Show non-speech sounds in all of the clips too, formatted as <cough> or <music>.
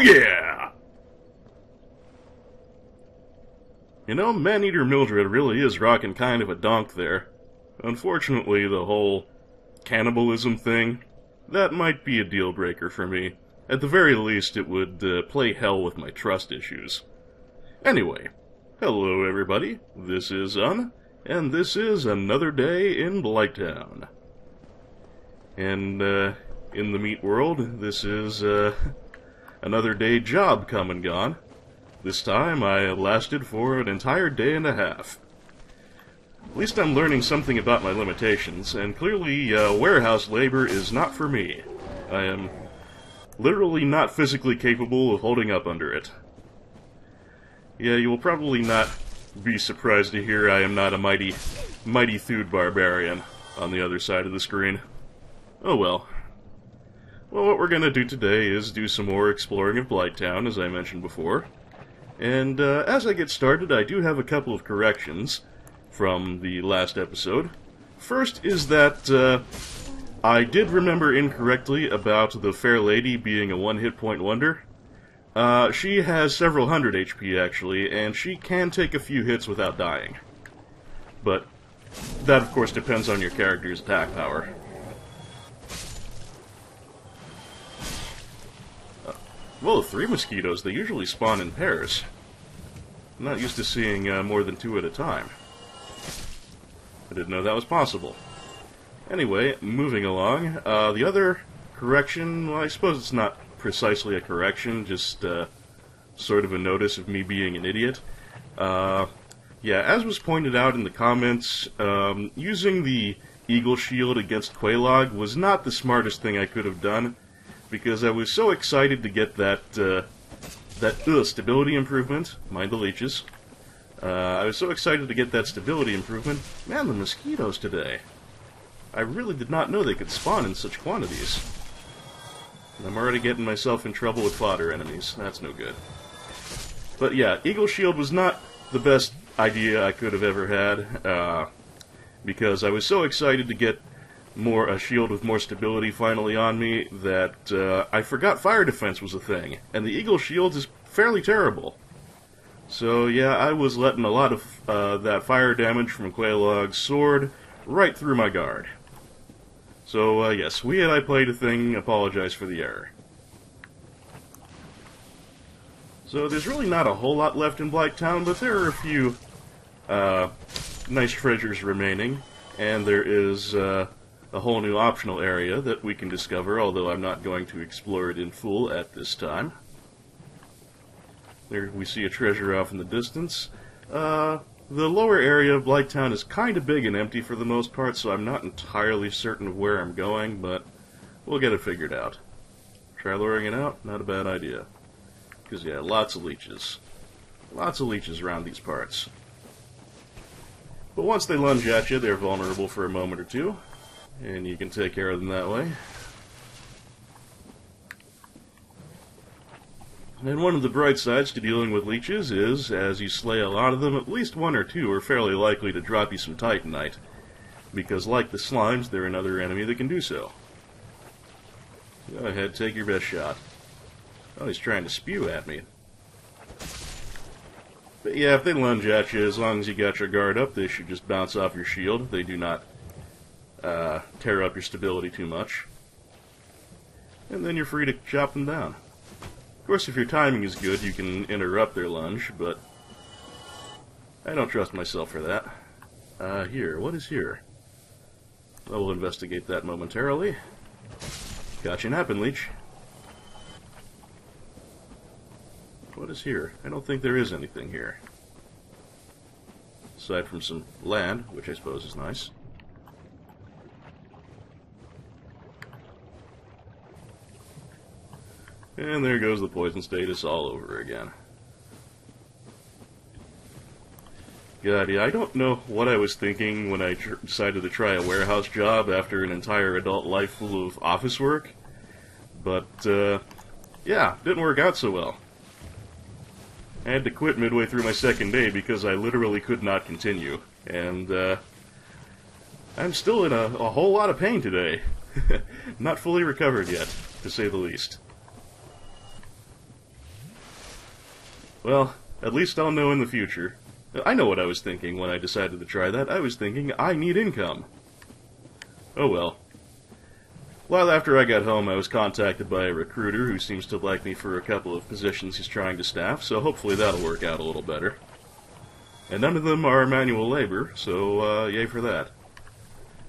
yeah! You know, Man-Eater Mildred really is rocking kind of a donk there. Unfortunately, the whole cannibalism thing, that might be a deal breaker for me. At the very least, it would uh, play hell with my trust issues. Anyway, hello everybody, this is Un, and this is another day in Blighttown. And, uh, in the meat world, this is, uh, another day job come and gone. This time I lasted for an entire day and a half. At least I'm learning something about my limitations, and clearly uh, warehouse labor is not for me. I am literally not physically capable of holding up under it. Yeah, you will probably not be surprised to hear I am not a mighty, mighty Thude barbarian on the other side of the screen. Oh well. Well, what we're gonna do today is do some more exploring of Blighttown, as I mentioned before. And uh, as I get started, I do have a couple of corrections from the last episode. First is that uh, I did remember incorrectly about the Fair Lady being a one hit point wonder. Uh, she has several hundred HP actually, and she can take a few hits without dying. But that, of course, depends on your character's attack power. Well, three mosquitoes, they usually spawn in pairs. I'm not used to seeing uh, more than two at a time. I didn't know that was possible. Anyway, moving along, uh, the other correction, well, I suppose it's not precisely a correction, just uh, sort of a notice of me being an idiot. Uh, yeah, as was pointed out in the comments, um, using the Eagle Shield against Quelaag was not the smartest thing I could have done, because I was so excited to get that, uh, that ugh, stability improvement, mind the leeches. Uh, I was so excited to get that stability improvement. Man, the mosquitoes today. I really did not know they could spawn in such quantities. I'm already getting myself in trouble with fodder enemies. That's no good. But yeah, Eagle Shield was not the best idea I could have ever had, uh, because I was so excited to get more a shield with more stability finally on me that uh, I forgot fire defense was a thing, and the Eagle Shield is fairly terrible. So yeah, I was letting a lot of uh, that fire damage from Quelaag's sword right through my guard. So, uh, yes, we and I played a thing, apologize for the error. So, there's really not a whole lot left in Blighttown, but there are a few uh, nice treasures remaining, and there is uh, a whole new optional area that we can discover, although I'm not going to explore it in full at this time. There we see a treasure off in the distance. Uh, the lower area of Blighttown is kind of big and empty for the most part, so I'm not entirely certain of where I'm going, but we'll get it figured out. Try luring it out? Not a bad idea. Because, yeah, lots of leeches. Lots of leeches around these parts. But once they lunge at you, they're vulnerable for a moment or two, and you can take care of them that way. And one of the bright sides to dealing with leeches is, as you slay a lot of them, at least one or two are fairly likely to drop you some Titanite. Because like the slimes, they're another enemy that can do so. Go ahead, take your best shot. Oh, he's trying to spew at me. But yeah, if they lunge at you, as long as you got your guard up, they should just bounce off your shield. They do not uh, tear up your stability too much. And then you're free to chop them down. Of course, if your timing is good, you can interrupt their lunge, but I don't trust myself for that. Uh, here, what is here? I will investigate that momentarily. Got you napping, Leech. What is here? I don't think there is anything here. Aside from some land, which I suppose is nice. And there goes the poison status all over again. God, yeah, I don't know what I was thinking when I decided to try a warehouse job after an entire adult life full of office work. But, uh, yeah, didn't work out so well. I had to quit midway through my second day because I literally could not continue. And, uh, I'm still in a, a whole lot of pain today. <laughs> not fully recovered yet, to say the least. Well, at least I'll know in the future. I know what I was thinking when I decided to try that. I was thinking, I need income. Oh well. While after I got home, I was contacted by a recruiter who seems to like me for a couple of positions he's trying to staff, so hopefully that'll work out a little better. And none of them are manual labor, so uh, yay for that.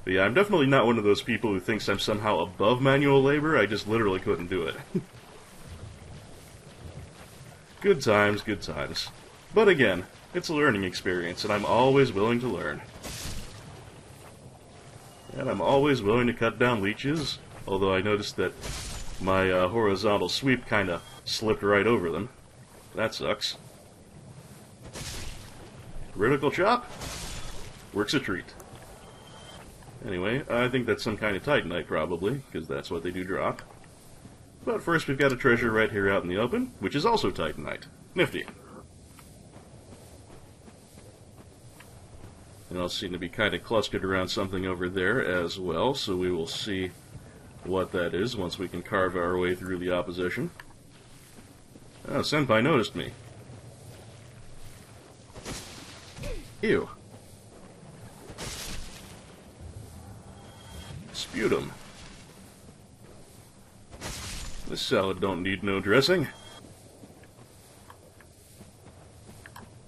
But yeah, I'm definitely not one of those people who thinks I'm somehow above manual labor, I just literally couldn't do it. <laughs> good times, good times. But again, it's a learning experience, and I'm always willing to learn. And I'm always willing to cut down leeches, although I noticed that my uh, horizontal sweep kind of slipped right over them. That sucks. Vertical chop? Works a treat. Anyway, I think that's some kind of Titanite, probably, because that's what they do drop. But first we've got a treasure right here out in the open, which is also Titanite. Nifty. And I'll seem to be kind of clustered around something over there as well, so we will see what that is once we can carve our way through the opposition. Oh, Senpai noticed me. Ew. Sputum. This salad don't need no dressing.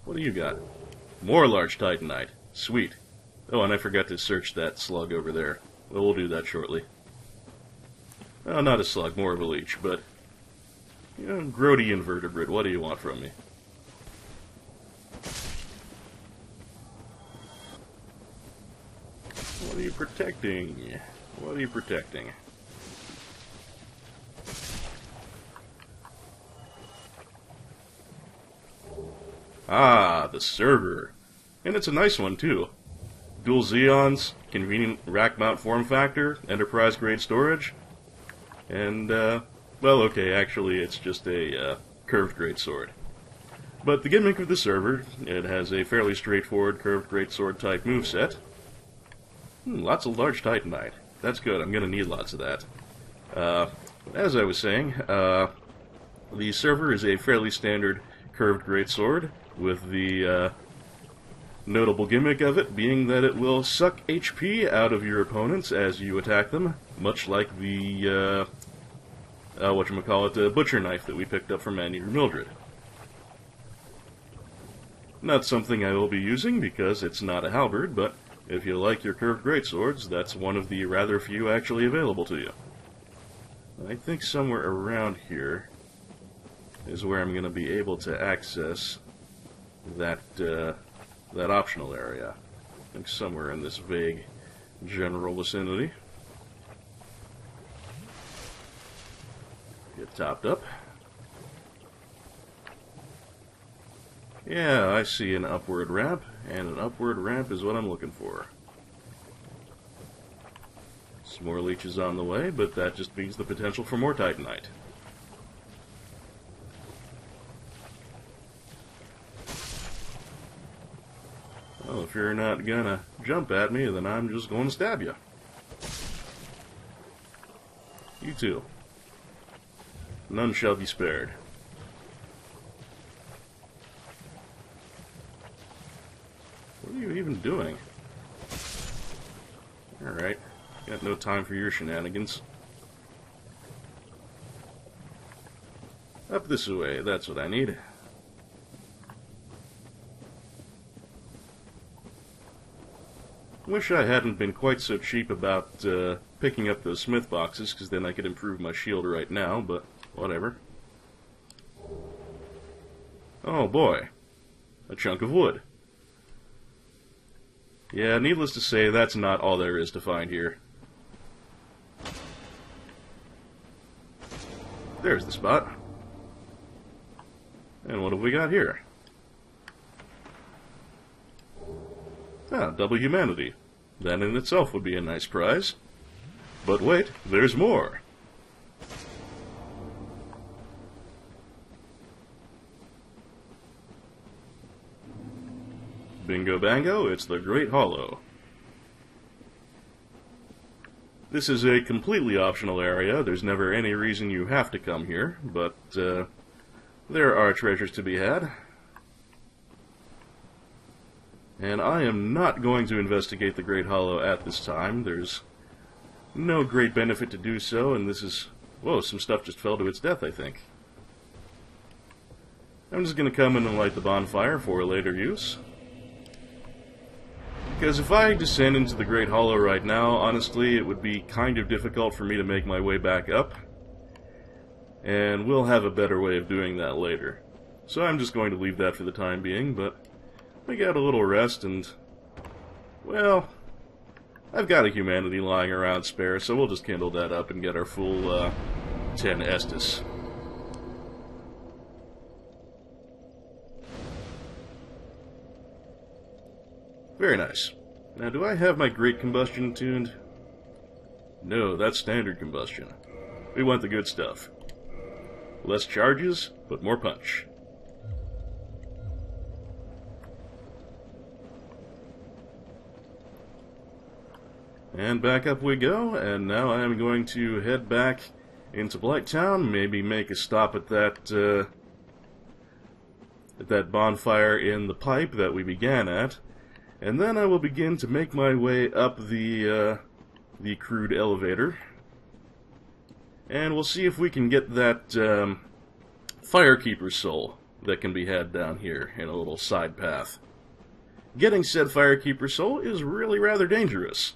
What do you got? More large titanite. Sweet. Oh, and I forgot to search that slug over there. Well, we'll do that shortly. Oh, not a slug, more of a leech, but... You know, grody invertebrate, what do you want from me? What are you protecting? What are you protecting? Ah, the server. And it's a nice one, too. Dual Xeons, convenient rack mount form factor, enterprise grade storage, and, uh, well, okay, actually, it's just a uh, curved great sword. But the gimmick of the server, it has a fairly straightforward curved great sword type moveset. Hmm, lots of large titanite. That's good. I'm to need lots of that. Uh, as I was saying, uh, the server is a fairly standard curved greatsword, with the uh, notable gimmick of it being that it will suck HP out of your opponents as you attack them, much like the, uh, uh, whatchamacallit, the butcher knife that we picked up from Maneater Mildred. Not something I will be using because it's not a halberd, but if you like your curved greatswords, that's one of the rather few actually available to you. I think somewhere around here is where I'm going to be able to access that uh, that optional area. I think somewhere in this vague general vicinity. Get topped up. Yeah, I see an upward ramp, and an upward ramp is what I'm looking for. Some more leeches on the way, but that just means the potential for more Titanite. Well, if you're not gonna jump at me, then I'm just going to stab you. You too. None shall be spared. What are you even doing? Alright. Got no time for your shenanigans. Up this way, that's what I need. Wish I hadn't been quite so cheap about uh, picking up those smith boxes, because then I could improve my shield right now, but whatever. Oh boy. A chunk of wood. Yeah, needless to say, that's not all there is to find here. There's the spot. And what have we got here? Ah, double humanity. That in itself would be a nice prize. But wait, there's more. Bingo bango, it's the Great Hollow. This is a completely optional area. There's never any reason you have to come here, but uh, there are treasures to be had. And I am not going to investigate the Great Hollow at this time. There's no great benefit to do so, and this is... Whoa, some stuff just fell to its death, I think. I'm just going to come in and light the bonfire for later use. Because if I descend into the Great Hollow right now, honestly, it would be kind of difficult for me to make my way back up. And we'll have a better way of doing that later. So I'm just going to leave that for the time being, but we got a little rest and, well, I've got a humanity lying around spare, so we'll just kindle that up and get our full uh, 10 Estus. Very nice. Now, do I have my Great Combustion tuned? No, that's standard combustion. We want the good stuff. Less charges, but more punch. And back up we go, and now I am going to head back into Blighttown, maybe make a stop at that, uh, at that bonfire in the pipe that we began at, and then I will begin to make my way up the, uh, the crude elevator, and we'll see if we can get that, um, Firekeeper soul that can be had down here in a little side path. Getting said Firekeeper soul is really rather dangerous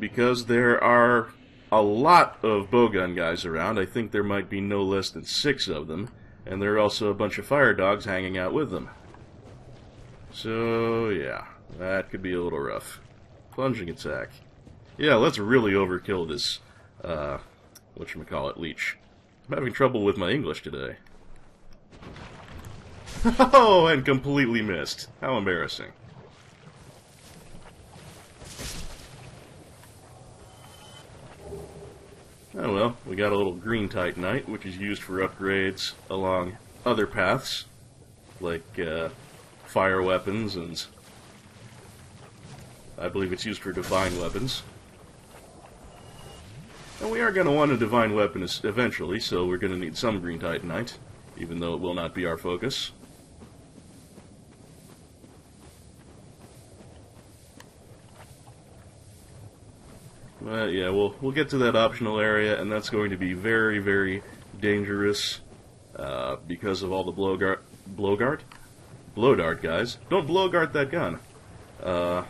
because there are a lot of bowgun guys around. I think there might be no less than six of them, and there are also a bunch of fire dogs hanging out with them. So, yeah, that could be a little rough. Plunging attack. Yeah, let's really overkill this, uh, whatchamacallit, leech. I'm having trouble with my English today. <laughs> Oh, and completely missed. How embarrassing. Oh well, we got a little green titanite, which is used for upgrades along other paths, like uh, fire weapons, and I believe it's used for divine weapons. And we are going to want a divine weapon eventually, so we're going to need some green titanite, even though it will not be our focus. Yeah, we'll we'll get to that optional area, and that's going to be very, very dangerous uh, because of all the blowguard, blowguard, blow dart guys. Don't blowguard that gun. Uh,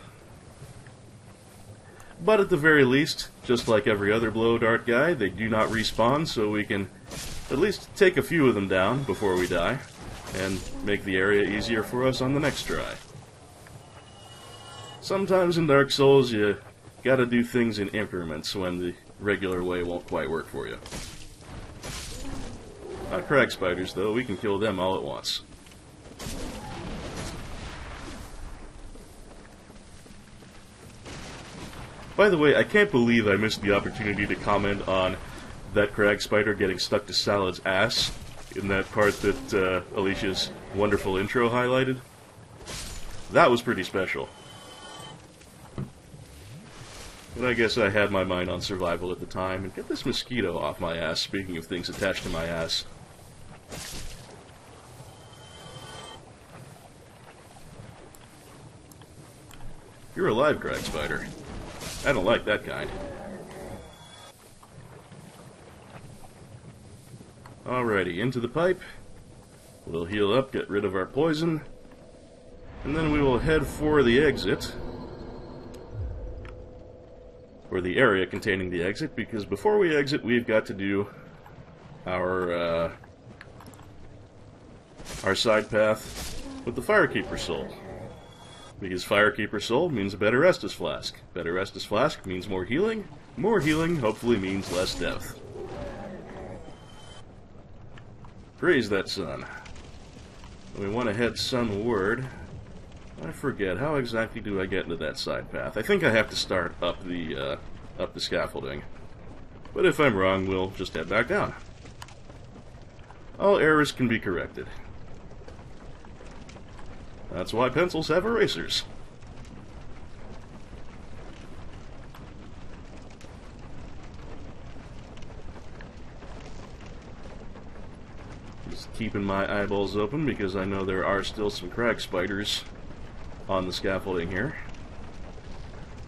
but at the very least, just like every other blow dart guy, they do not respawn, so we can at least take a few of them down before we die, and make the area easier for us on the next try. Sometimes in Dark Souls, you Gotta do things in increments when the regular way won't quite work for you. Not crag spiders, though. We can kill them all at once. By the way, I can't believe I missed the opportunity to comment on that crag spider getting stuck to Salad's ass in that part that uh, Alicia's wonderful intro highlighted. That was pretty special. I guess I had my mind on survival at the time, and get this mosquito off my ass, speaking of things attached to my ass. You're alive, Crag Spider. I don't like that kind. Alrighty, into the pipe. We'll heal up, get rid of our poison, and then we will head for the exit or the area containing the exit, because before we exit, we've got to do our uh, our side path with the Firekeeper Soul. Because Firekeeper Soul means a better Estus Flask. Better Estus Flask means more healing. More healing hopefully means less death. Praise that sun. We want to head sunward. I forget. How exactly do I get into that side path? I think I have to start up the, uh, up the scaffolding. But if I'm wrong, we'll just head back down. All errors can be corrected. That's why pencils have erasers. Just keeping my eyeballs open because I know there are still some crag spiders on the scaffolding here.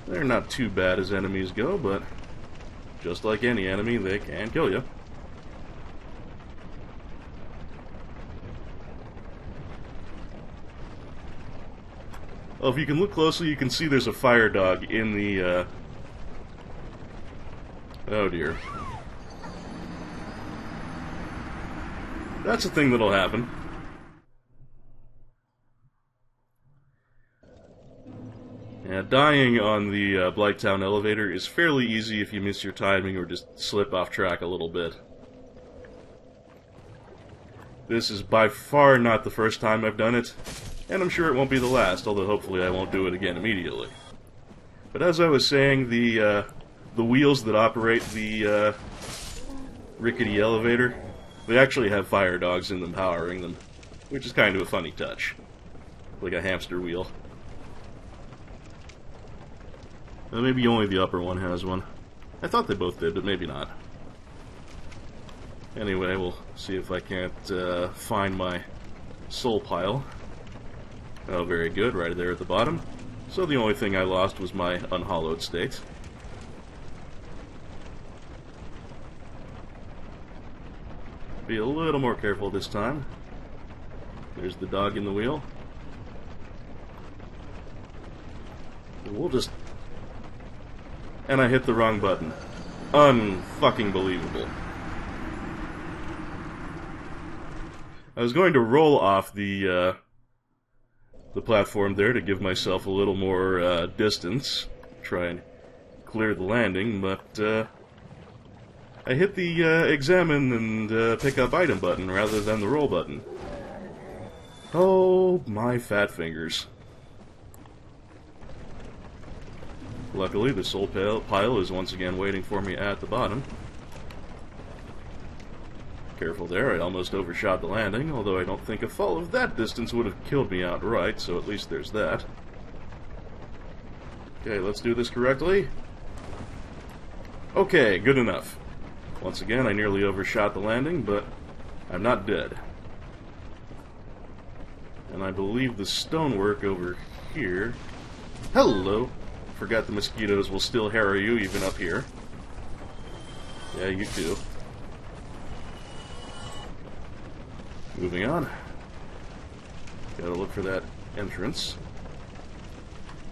They're not too bad as enemies go, but just like any enemy, they can kill you. Oh, if you can look closely, you can see there's a fire dog in the, uh... Oh dear. That's a thing that'll happen. Yeah, dying on the uh, Blighttown elevator is fairly easy if you miss your timing or just slip off track a little bit. This is by far not the first time I've done it, and I'm sure it won't be the last, although hopefully I won't do it again immediately. But as I was saying, the uh, the wheels that operate the uh, rickety elevator, they actually have fire dogs in them powering them, which is kind of a funny touch. Like a hamster wheel. Uh, maybe only the upper one has one. I thought they both did, but maybe not. Anyway, we'll see if I can't uh, find my soul pile. Oh, very good, right there at the bottom. So the only thing I lost was my unhallowed state. Be a little more careful this time. There's the dog in the wheel. We'll just and I hit the wrong button. Unfucking believable. I was going to roll off the uh, the platform there to give myself a little more uh, distance, try and clear the landing, but uh, I hit the uh, examine and uh, pick up item button rather than the roll button. Oh, my fat fingers. Luckily, the soul pile is once again waiting for me at the bottom. Careful there, I almost overshot the landing, although I don't think a fall of that distance would have killed me outright, so at least there's that. Okay, let's do this correctly. Okay, good enough. Once again, I nearly overshot the landing, but I'm not dead. And I believe the stonework over here... Hello! Forgot the mosquitoes will still harrow you even up here. Yeah, you too. Moving on. Gotta look for that entrance.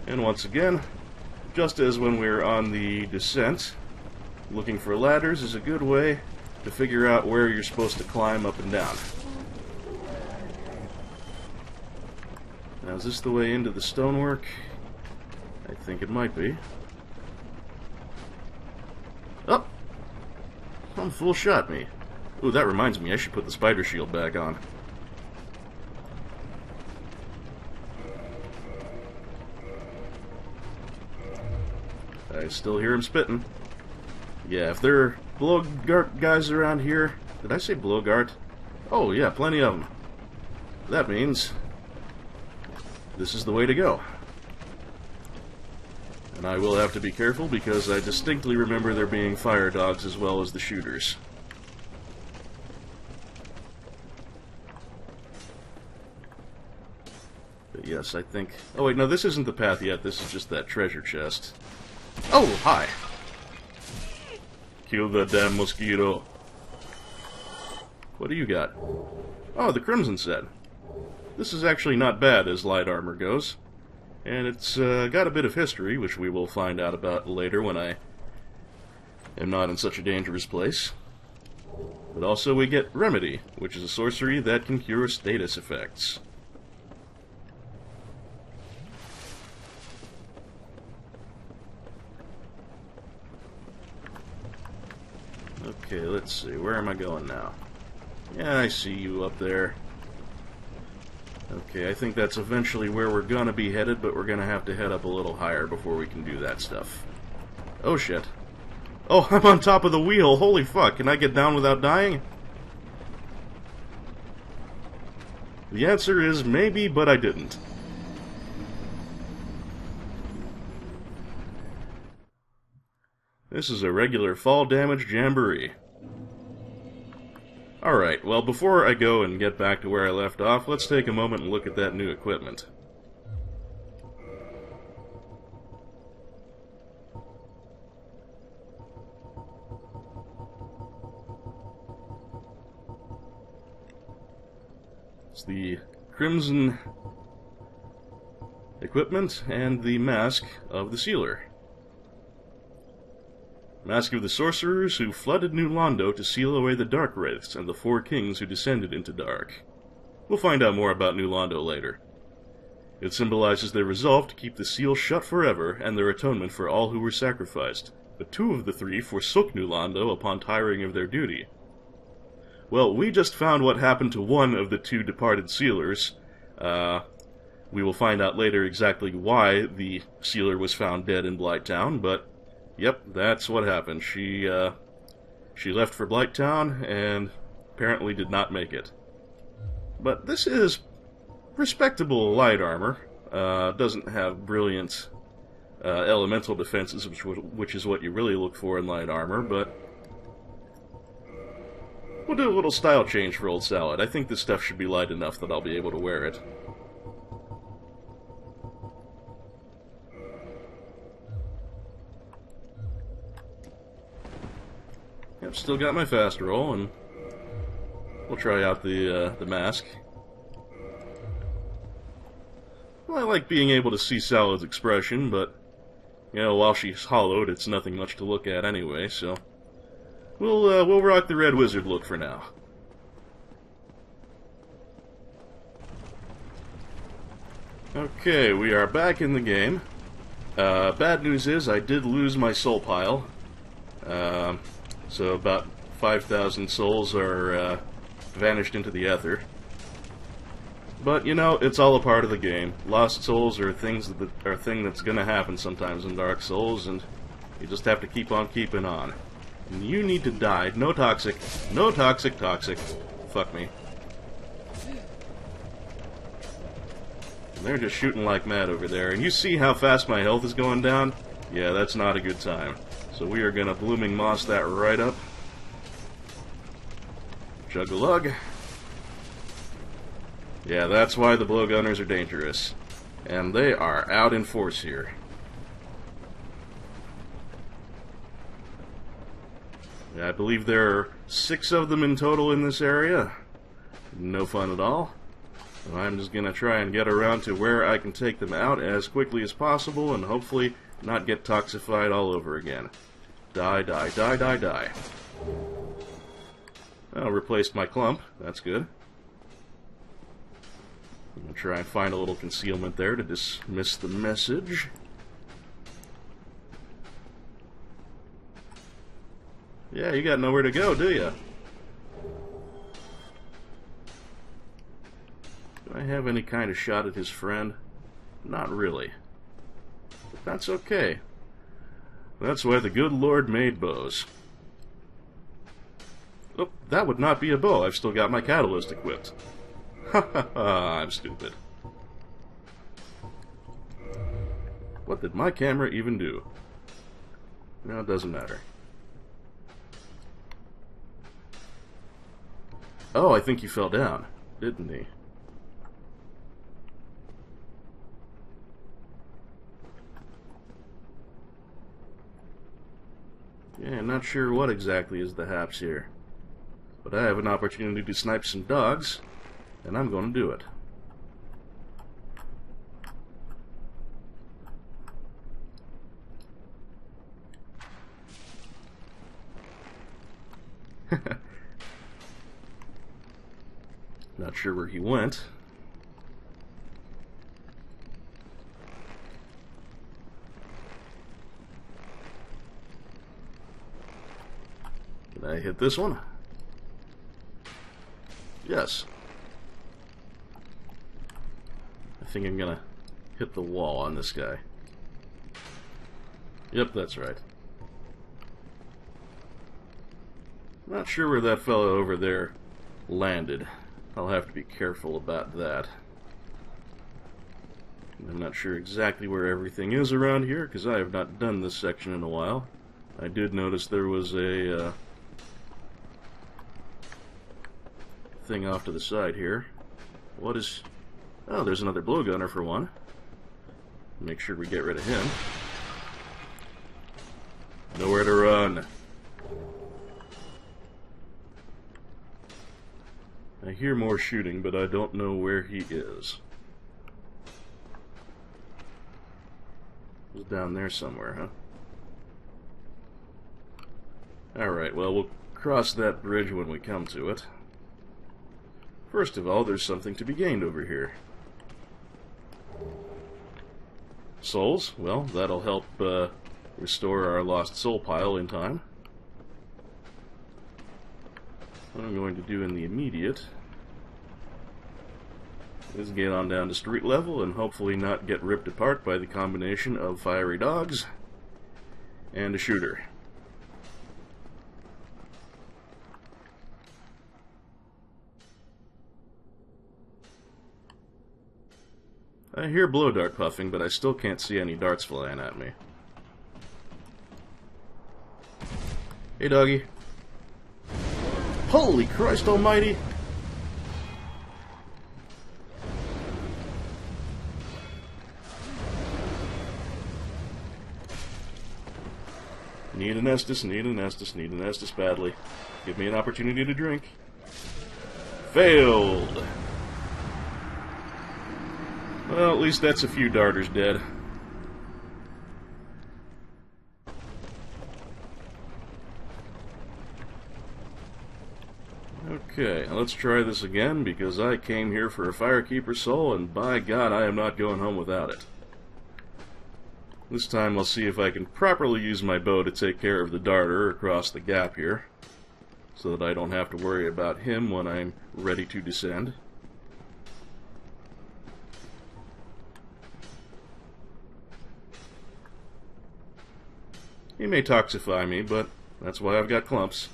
And once again, just as when we're on the descent, looking for ladders is a good way to figure out where you're supposed to climb up and down. Now, is this the way into the stonework? I think it might be. Oh! Some fool shot me. Ooh, that reminds me, I should put the spider shield back on. I still hear him spitting. Yeah, if there are Blowgart guys around here... Did I say Blowgart? Oh, yeah, plenty of them. That means... This is the way to go. And I will have to be careful because I distinctly remember there being fire dogs as well as the shooters. But yes, I think... Oh wait, no, this isn't the path yet. This is just that treasure chest. Oh, hi! Kill the damn mosquito. What do you got? Oh, the Crimson set. This is actually not bad as light armor goes. And it's uh, got a bit of history, which we will find out about later when I am not in such a dangerous place. But also we get Remedy, which is a sorcery that can cure status effects. Okay, let's see. Where am I going now? Yeah, I see you up there. Okay, I think that's eventually where we're gonna be headed, but we're gonna have to head up a little higher before we can do that stuff. Oh shit. Oh, <laughs> I'm on top of the wheel! Holy fuck, can I get down without dying? The answer is maybe, but I didn't. This is a regular fall damage jamboree. Alright, well, before I go and get back to where I left off, let's take a moment and look at that new equipment. It's the Crimson equipment and the mask of the sealer. Mask of the sorcerers who flooded New Londo to seal away the Dark Wraiths and the four kings who descended into Dark. We'll find out more about New Londo later. It symbolizes their resolve to keep the seal shut forever and their atonement for all who were sacrificed, but two of the three forsook New Londo upon tiring of their duty. Well, we just found what happened to one of the two departed sealers. Uh, we will find out later exactly why the sealer was found dead in Blighttown, but Yep, that's what happened. She, uh, she left for Blighttown and apparently did not make it. But this is respectable light armor. Uh, doesn't have brilliant uh, elemental defenses, which, which is what you really look for in light armor, but we'll do a little style change for Old Salad. I think this stuff should be light enough that I'll be able to wear it. Yep, still got my fast roll, and we'll try out the uh, the mask. Well, I like being able to see Salad's expression, but you know, while she's hollowed, it's nothing much to look at anyway. So we'll uh, we'll rock the red wizard look for now. Okay, we are back in the game. Uh, bad news is I did lose my soul pile. Uh, so about 5,000 souls are uh, vanished into the ether. But you know, it's all a part of the game. Lost souls are things that are a thing that's gonna happen sometimes in Dark Souls, and you just have to keep on keeping on. And you need to die. No toxic. No toxic. Toxic. Fuck me. And they're just shooting like mad over there. And you see how fast my health is going down? Yeah, that's not a good time. So we are going to Blooming Moss that right up. Jug-a-lug. Yeah, that's why the blowgunners are dangerous. And they are out in force here. I believe there are six of them in total in this area. No fun at all. I'm just going to try and get around to where I can take them out as quickly as possible and hopefully not get toxified all over again. Die, die, die, die, die. Well, replaced my clump. That's good. I'm going to try and find a little concealment there to dismiss the message. Yeah, you got nowhere to go, do you? Do I have any kind of shot at his friend? Not really. That's okay. That's why the good Lord made bows. Oh, that would not be a bow. I've still got my catalyst equipped. Ha ha ha, I'm stupid. What did my camera even do? No, it doesn't matter. Oh, I think he fell down, didn't he? Yeah, not sure what exactly is the haps here. But I have an opportunity to snipe some dogs, and I'm going to do it. <laughs> Not sure where he went. Hit this one? Yes. I think I'm gonna hit the wall on this guy. Yep, that's right. Not sure where that fellow over there landed. I'll have to be careful about that. I'm not sure exactly where everything is around here, because I have not done this section in a while. I did notice there was a uh, thing off to the side here. What is... Oh, there's another blowgunner for one. Make sure we get rid of him. Nowhere to run. I hear more shooting, but I don't know where he is. He's down there somewhere, huh? Alright, well, we'll cross that bridge when we come to it. First of all, there's something to be gained over here. Souls? Well, that'll help uh, restore our lost soul pile in time. What I'm going to do in the immediate is get on down to street level and hopefully not get ripped apart by the combination of fiery dogs and a shooter. I hear blow dart puffing, but I still can't see any darts flying at me. Hey, doggy. Holy Christ almighty! Need an Estus, need an Estus, need an Estus badly. Give me an opportunity to drink. Failed! Well, at least that's a few darters dead. Okay, let's try this again because I came here for a Firekeeper soul and by God I am not going home without it. This time I'll see if I can properly use my bow to take care of the darter across the gap here so that I don't have to worry about him when I'm ready to descend. He may toxify me, but that's why I've got clumps.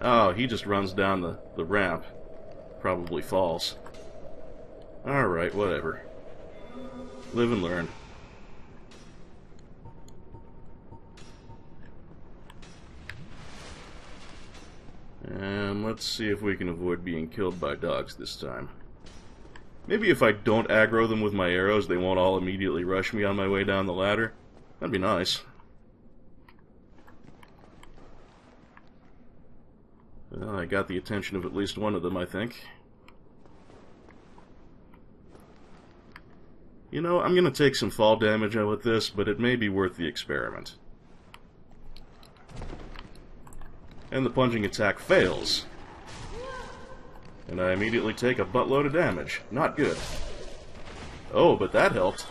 Oh, he just runs down the, the ramp. Probably falls. Alright, whatever. Live and learn. And let's see if we can avoid being killed by dogs this time. Maybe if I don't aggro them with my arrows, they won't all immediately rush me on my way down the ladder. That'd be nice. Well, I got the attention of at least one of them, I think. You know, I'm going to take some fall damage with this, but it may be worth the experiment. And the plunging attack fails. And I immediately take a buttload of damage. Not good. Oh, but that helped.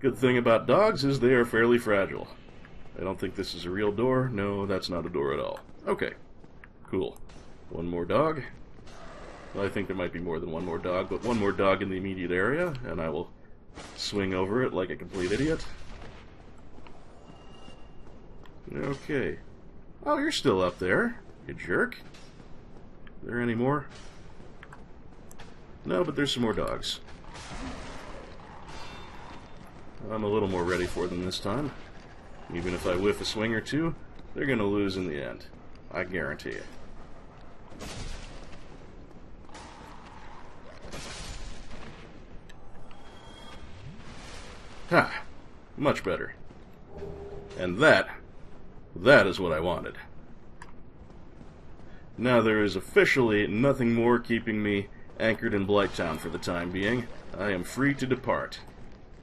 Good thing about dogs is they are fairly fragile. I don't think this is a real door. No, that's not a door at all. Okay. Cool. One more dog. Well, I think there might be more than one more dog, but one more dog in the immediate area, and I will swing over it like a complete idiot. Okay. Oh, you're still up there, you jerk. Are there any more? No, but there's some more dogs. I'm a little more ready for them this time. Even if I whiff a swing or two, they're going to lose in the end. I guarantee it. Ha! Much better. And that, that is what I wanted. Now there is officially nothing more keeping me anchored in Blighttown for the time being. I am free to depart.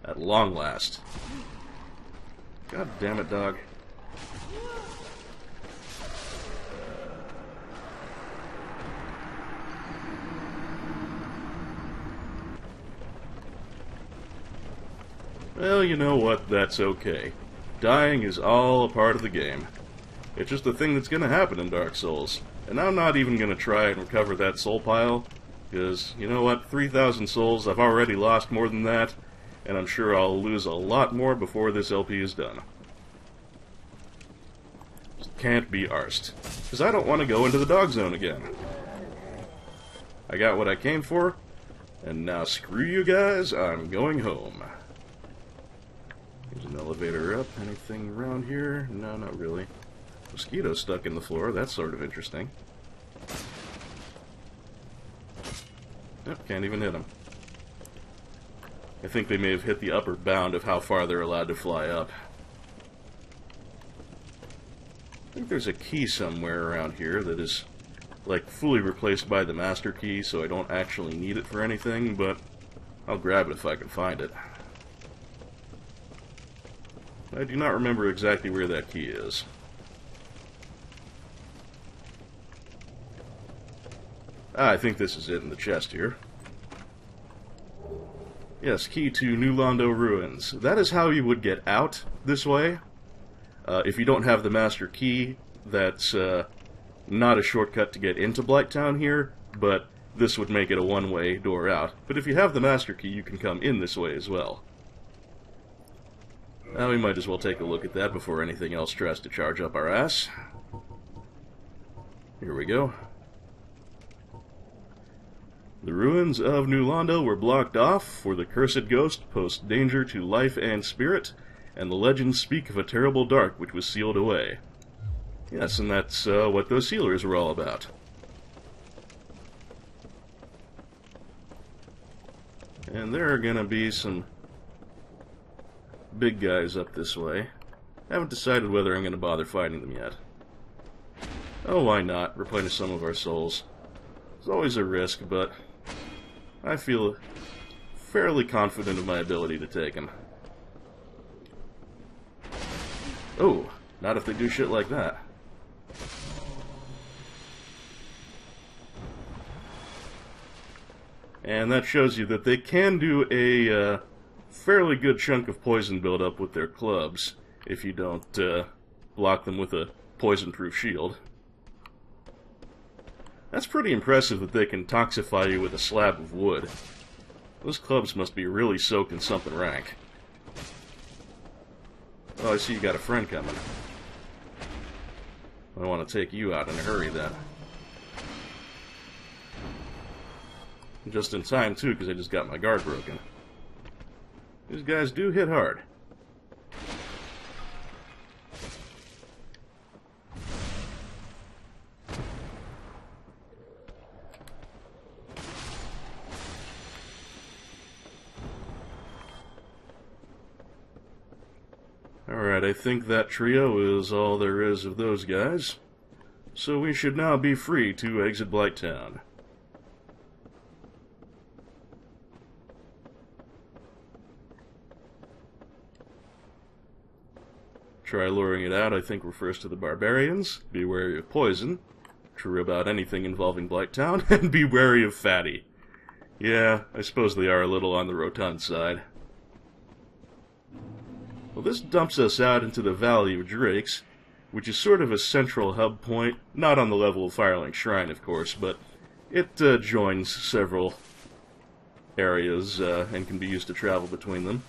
At long last. God damn it, dog. Well, you know what? That's okay. Dying is all a part of the game. It's just a thing that's to happen in Dark Souls. And I'm not even to try and recover that soul pile, because, you know what, 3,000 souls, I've already lost more than that, and I'm sure I'll lose a lot more before this LP is done. Just can't be arsed. Because I don't want to go into the dog zone again. I got what I came for, and now screw you guys, I'm going home. Elevator up. Anything around here? No, not really. Mosquito stuck in the floor. That's sort of interesting. Nope, can't even hit them. I think they may have hit the upper bound of how far they're allowed to fly up. I think there's a key somewhere around here that is, like, fully replaced by the master key, so I don't actually need it for anything, but I'll grab it if I can find it. I do not remember exactly where that key is. Ah, I think this is it in the chest here. Yes, key to New Londo Ruins. That is how you would get out this way. Uh, if you don't have the master key, that's uh, not a shortcut to get into Blighttown here, but this would make it a one-way door out. But if you have the master key, you can come in this way as well. Now we might as well take a look at that before anything else tries to charge up our ass. Here we go. The ruins of New were blocked off, for the cursed ghost posed danger to life and spirit, and the legends speak of a terrible dark which was sealed away. Yes, and that's uh, what those sealers were all about. And there are gonna be some big guys up this way. Haven't decided whether I'm gonna bother fighting them yet. Oh, why not? Replenish some of our souls. It's always a risk, but I feel fairly confident of my ability to take them. Oh, not if they do shit like that. And that shows you that they can do a uh, fairly good chunk of poison buildup with their clubs if you don't uh, block them with a poison-proof shield. That's pretty impressive that they can toxify you with a slab of wood. Those clubs must be really soaked in something rank. Oh, I see you got a friend coming. I want to take you out in a hurry then. Just in time, too, because I just got my guard broken. These guys do hit hard. Alright, I think that trio is all there is of those guys. So we should now be free to exit Blighttown. Try luring it out, I think refers to the barbarians. Be wary of poison. True about anything involving Blighttown. <laughs> And be wary of fatty. Yeah, I suppose they are a little on the rotund side. Well, this dumps us out into the Valley of Drakes, which is sort of a central hub point, not on the level of Firelink Shrine, of course, but it uh, joins several areas uh, and can be used to travel between them.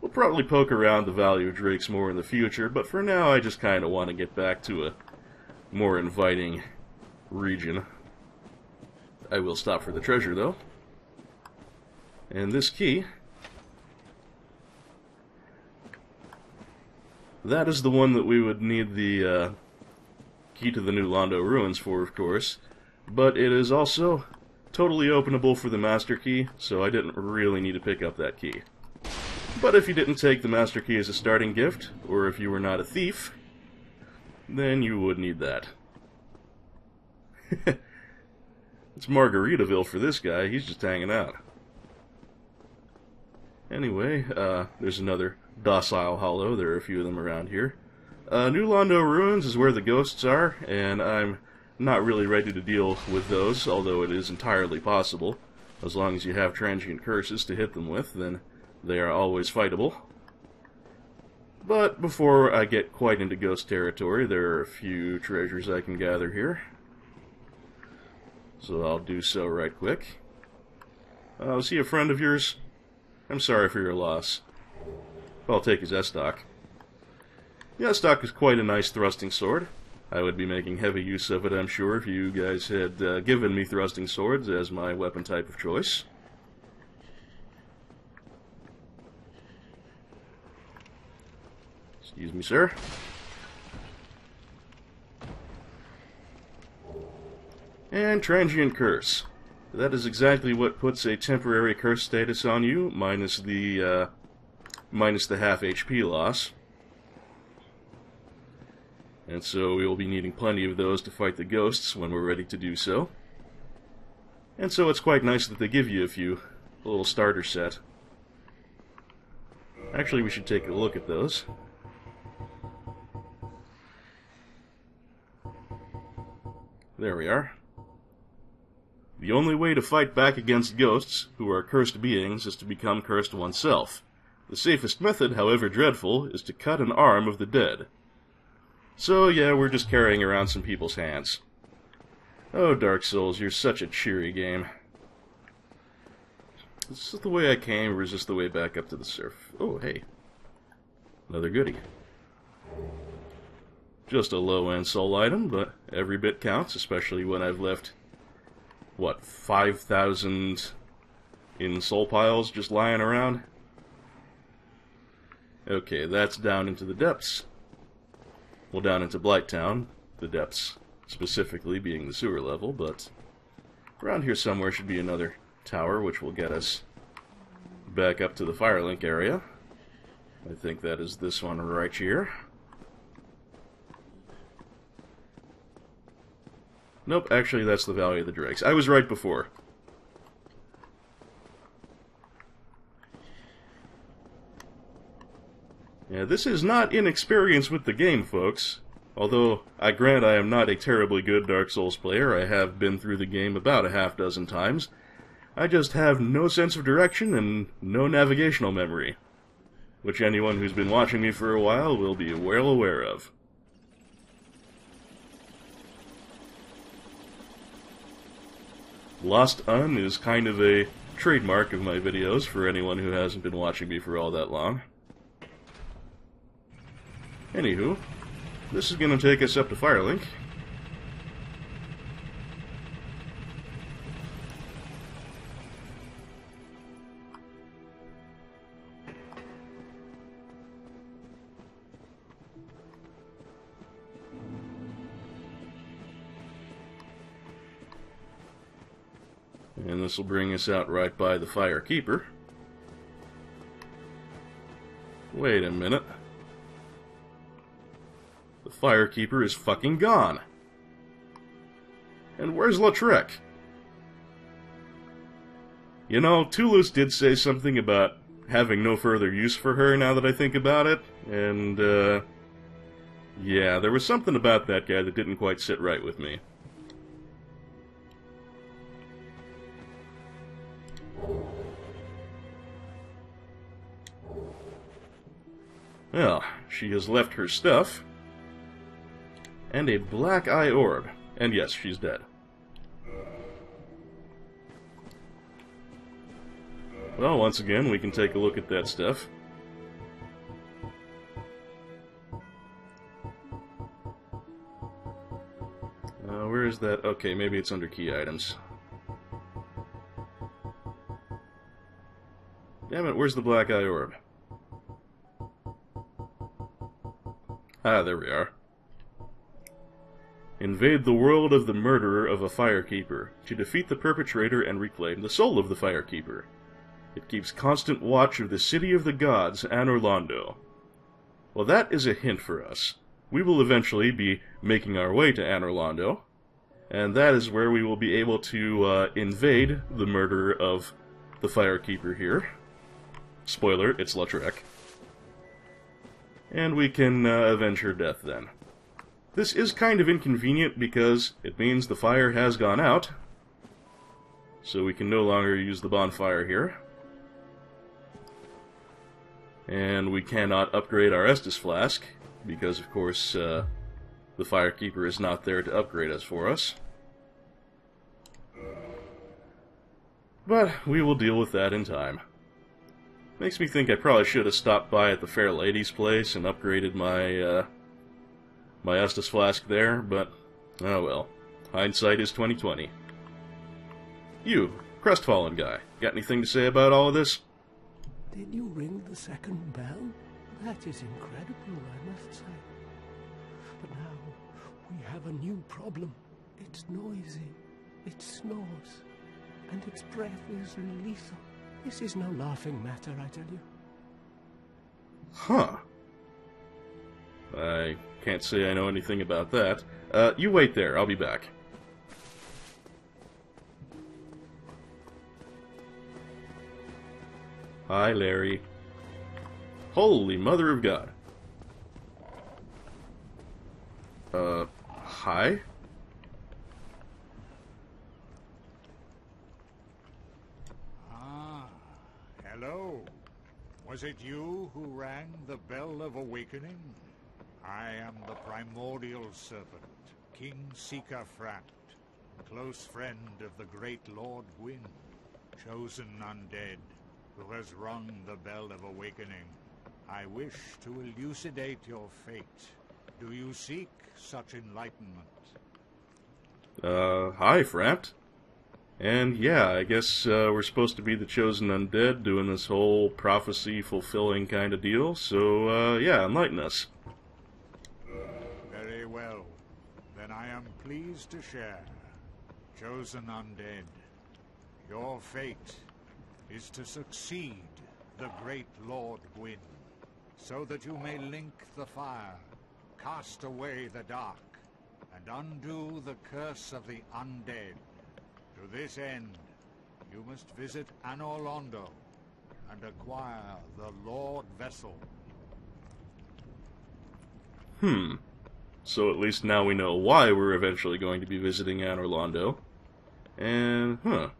We'll probably poke around the Valley of Drakes more in the future, but for now I just kind of want to get back to a more inviting region. I will stop for the treasure, though. And this key That is the one that we would need the uh, key to the New Londo ruins for, of course. But it is also totally openable for the master key, so I didn't really need to pick up that key. But if you didn't take the master key as a starting gift, or if you were not a thief, then you would need that. <laughs> it's Margaritaville for this guy, he's just hanging out. Anyway, uh, there's another docile hollow. There are a few of them around here. Uh, New Londo Ruins is where the ghosts are, and I'm not really ready to deal with those, although it is entirely possible. As long as you have transient curses to hit them with, then they are always fightable. But before I get quite into ghost territory, there are a few treasures I can gather here. So I'll do so right quick. Uh, was he a friend of yours? I'm sorry for your loss. I'll take his Estoc. The Estoc is quite a nice thrusting sword. I would be making heavy use of it, I'm sure, if you guys had uh, given me thrusting swords as my weapon type of choice. Excuse me, sir. And Transient Curse. That is exactly what puts a temporary curse status on you, minus the, uh, minus the half HP loss. And so we will be needing plenty of those to fight the ghosts when we're ready to do so. And so it's quite nice that they give you a few, a little starter set. Actually, we should take a look at those. There we are. The only way to fight back against ghosts, who are cursed beings, is to become cursed oneself. The safest method, however dreadful, is to cut an arm of the dead. So, yeah, we're just carrying around some people's hands. Oh, Dark Souls, you're such a cheery game. Is this the way I came, or is this the way back up to the surf? Oh, hey. Another goodie. Just a low-end soul item, but every bit counts, especially when I've left what, 5,000 in soul piles just lying around? Okay, that's down into the depths. Well, down into Blighttown, the depths specifically being the sewer level, but around here somewhere should be another tower, which will get us back up to the Firelink area. I think that is this one right here. Nope, actually that's the Valley of the Drakes. I was right before. Yeah, this is not inexperience with the game, folks. Although, I grant I am not a terribly good Dark Souls player, I have been through the game about a half dozen times. I just have no sense of direction and no navigational memory. Which anyone who's been watching me for a while will be well aware of. Lost Un is kind of a trademark of my videos for anyone who hasn't been watching me for all that long. Anywho, this is going to take us up to Firelink. And this will bring us out right by the Fire Keeper. Wait a minute. The Fire Keeper is fucking gone. And where's Lautrec? You know, Toulouse did say something about having no further use for her now that I think about it, and, uh, yeah, there was something about that guy that didn't quite sit right with me. She has left her stuff. And a black eye orb. And yes, she's dead. Well, once again, we can take a look at that stuff. Uh, where is that? Okay, maybe it's under key items. Damn it, where's the black eye orb? Ah, there we are. Invade the world of the murderer of a firekeeper, to defeat the perpetrator and reclaim the soul of the firekeeper. It keeps constant watch of the city of the gods, Anor Londo. Well, that is a hint for us. We will eventually be making our way to Anor Londo, and that is where we will be able to uh, invade the murderer of the firekeeper here. Spoiler, it's Lautrec and we can uh, avenge her death then. This is kind of inconvenient because it means the fire has gone out, so we can no longer use the bonfire here. And we cannot upgrade our Estus Flask, because of course uh, the Firekeeper is not there to upgrade us for us. But we will deal with that in time. Makes me think I probably should have stopped by at the Fair Lady's place and upgraded my, uh, my Estus flask there, but oh well. Hindsight is 2020. You, crestfallen guy, got anything to say about all of this? Did you ring the second bell? That is incredible, I must say. But now we have a new problem. It's noisy, it snores, and its breath is lethal. This is no laughing matter, I tell you. Huh. I can't say I know anything about that. Uh, you wait there, I'll be back. Hi, Larry. Holy Mother of God. Uh, hi? Ah, hello. Was it you who rang the bell of awakening? I am the primordial serpent, King Seeker Frampt, close friend of the great Lord Gwyn, chosen undead, who has rung the bell of awakening. I wish to elucidate your fate. Do you seek such enlightenment? Uh, hi, Frampt. And yeah, I guess uh, we're supposed to be the chosen undead doing this whole prophecy fulfilling kind of deal, so uh, yeah, enlighten us. Very well. Then I am pleased to share. Chosen undead, your fate is to succeed the great Lord Gwyn, so that you may link the fire, cast away the dark, and undo the curse of the undead. To this end, you must visit Anor Londo and acquire the Lord Vessel. Hmm. So at least now we know why we're eventually going to be visiting Anor Londo. And, huh.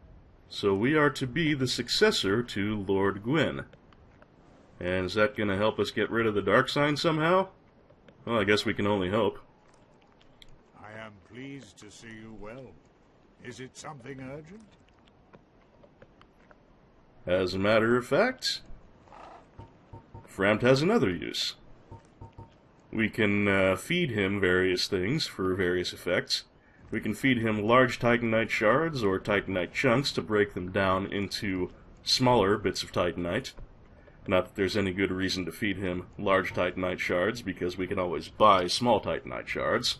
So we are to be the successor to Lord Gwyn. And is that going to help us get rid of the dark sign somehow? Well, I guess we can only hope. I am pleased to see you well. Is it something urgent? As a matter of fact, Frampt has another use. We can uh, feed him various things for various effects. We can feed him large Titanite shards or Titanite chunks to break them down into smaller bits of Titanite. Not that there's any good reason to feed him large Titanite shards, because we can always buy small Titanite shards.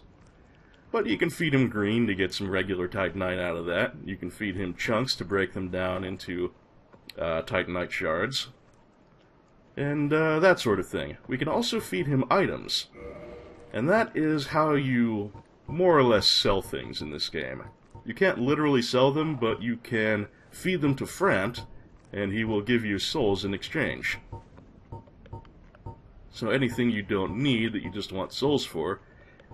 But you can feed him green to get some regular Titanite out of that. You can feed him chunks to break them down into uh, Titanite shards. And uh, that sort of thing. We can also feed him items. And that is how you more or less sell things in this game. You can't literally sell them, but you can feed them to Frampt, and he will give you souls in exchange. So anything you don't need that you just want souls for,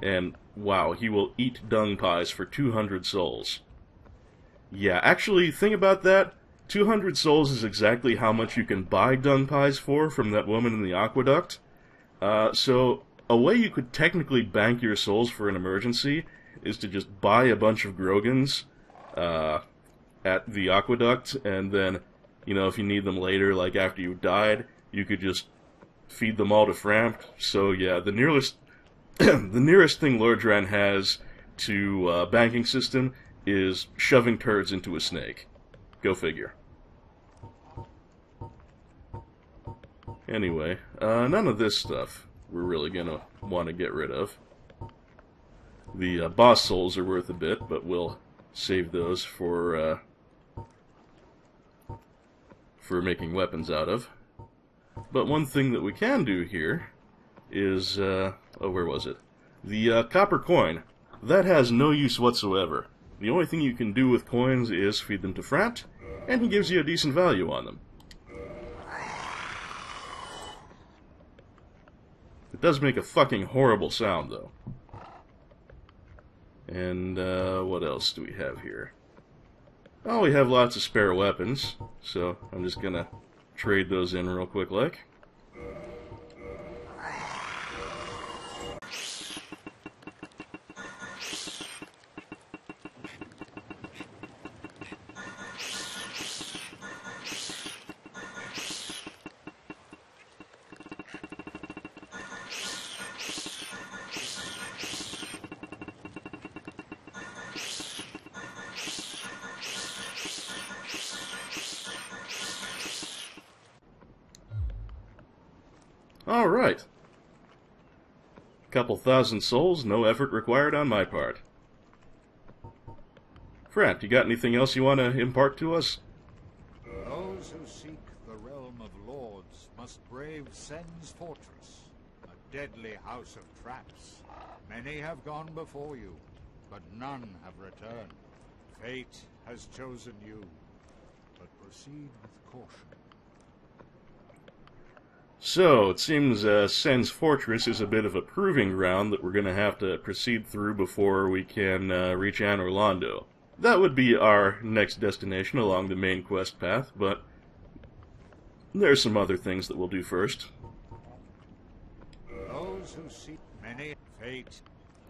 and wow, he will eat dung pies for 200 souls. Yeah, actually, think about that. 200 souls is exactly how much you can buy dung pies for from that woman in the aqueduct. Uh, so, a way you could technically bank your souls for an emergency is to just buy a bunch of Grogans uh, at the aqueduct, and then, you know, if you need them later, like after you died, you could just feed them all to Frampt. So, yeah, the nearest <clears throat> the nearest thing Lordran has to uh, banking system is shoving turds into a snake. Go figure. Anyway, uh, none of this stuff we're really gonna want to get rid of. The uh, boss souls are worth a bit, but we'll save those for uh, for making weapons out of. But one thing that we can do here is, uh, oh, where was it? The uh, copper coin. That has no use whatsoever. The only thing you can do with coins is feed them to Frampt, and he gives you a decent value on them. It does make a fucking horrible sound, though. And, uh, what else do we have here? Oh, we have lots of spare weapons, so I'm just gonna trade those in real quick, like. 12,000 souls, no effort required on my part. Frampt, you got anything else you want to impart to us? Those who seek the realm of lords must brave Sen's fortress, a deadly house of traps. Many have gone before you, but none have returned. Fate has chosen you, but proceed with caution. So, it seems uh, Sen's Fortress is a bit of a proving ground that we're going to have to proceed through before we can uh, reach Anor Londo. That would be our next destination along the main quest path, but there's some other things that we'll do first. Those who seek many fate,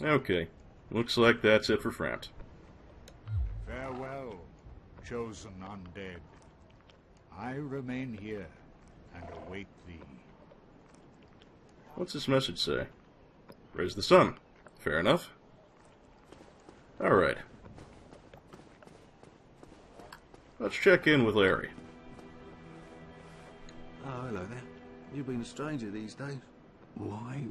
Okay, looks like that's it for Frampt. farewell, chosen undead. I remain here and await thee. What's this message say? Raise the sun. Fair enough. Alright. Let's check in with Larry. Oh, hello there. You've been a stranger these days. Why?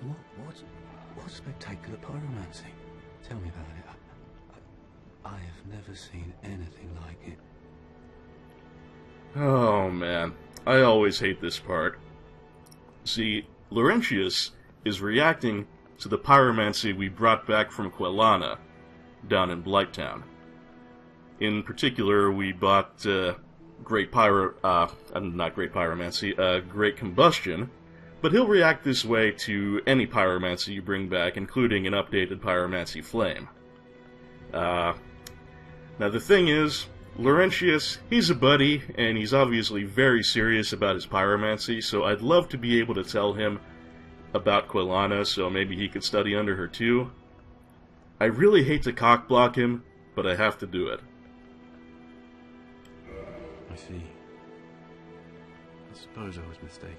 What? What? What spectacular pyromancy? Tell me about it. I, I, I have never seen anything like it. Oh man, I always hate this part. See, Laurentius is reacting to the pyromancy we brought back from Quelana, down in Blighttown. In particular, we bought uh, Great Pyro, uh, not Great Pyromancy, uh, Great Combustion, but he'll react this way to any pyromancy you bring back, including an updated Pyromancy Flame. Uh, now the thing is, Laurentius, he's a buddy, and he's obviously very serious about his pyromancy, so I'd love to be able to tell him about Quelana, so maybe he could study under her too. I really hate to cockblock him, but I have to do it. I see. I suppose I was mistaken.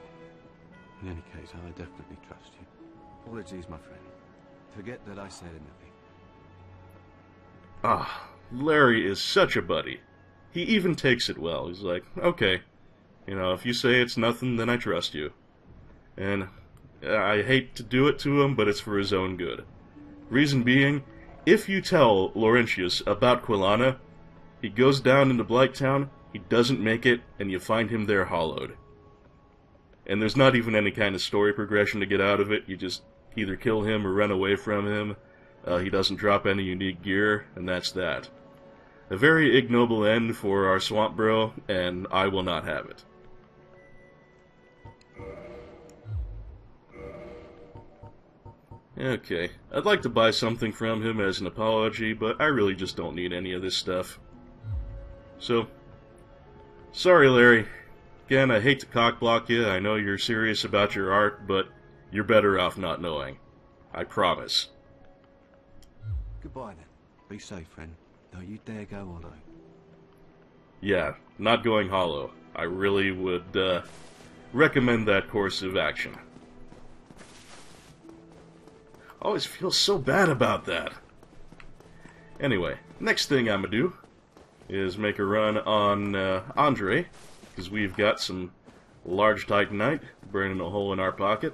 In any case, I definitely trust you. Apologies, my friend. Forget that I said anything. Ah, Larry is such a buddy. He even takes it well. He's like, okay, you know, if you say it's nothing, then I trust you. And I hate to do it to him, but it's for his own good. Reason being, if you tell Laurentius about Quelana, he goes down into Blighttown, he doesn't make it, and you find him there hollowed. And there's not even any kind of story progression to get out of it. You just either kill him or run away from him. Uh, he doesn't drop any unique gear, and that's that. A very ignoble end for our swamp bro, and I will not have it. Okay, I'd like to buy something from him as an apology, but I really just don't need any of this stuff. So, sorry, Larry. Again, I hate to cockblock you. I know you're serious about your art, but you're better off not knowing. I promise. Goodbye then. Be safe, friend. Don't you dare go hollow. Yeah, not going hollow. I really would uh, recommend that course of action. Always feel so bad about that. Anyway, next thing I'm gonna do is make a run on uh, Andre, because we've got some large Titanite burning a hole in our pocket.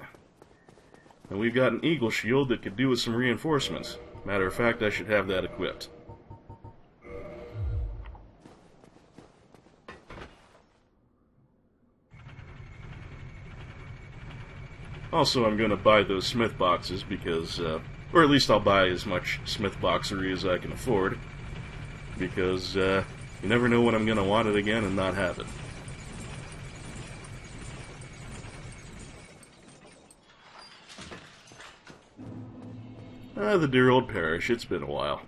And we've got an Eagle Shield that could do with some reinforcements. Matter of fact, I should have that equipped. Also, I'm going to buy those smith boxes because, uh, or at least I'll buy as much smith boxery as I can afford. Because uh, you never know when I'm going to want it again and not have it. Ah, the dear old parish. It's been a while.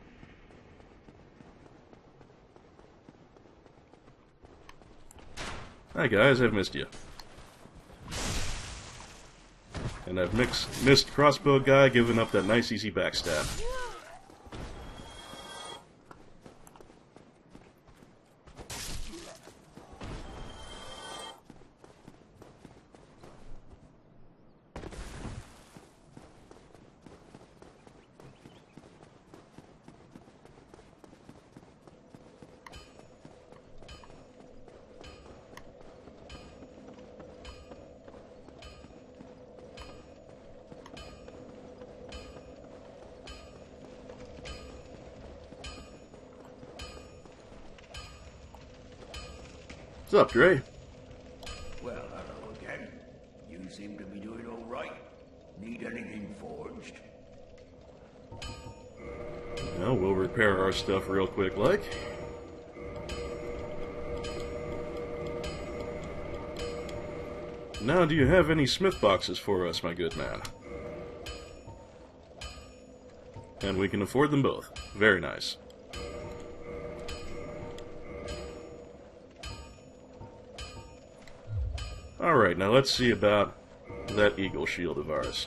Hi guys, I've missed you. And I've mixed, missed crossbow guy giving up that nice easy backstab. Up, Dre? Well, hello again. You seem to be doing all right. Need anything forged? Well, we'll repair our stuff real quick, like. Now, do you have any smith boxes for us, my good man? And we can afford them both. Very nice. Now let's see about that eagle shield of ours.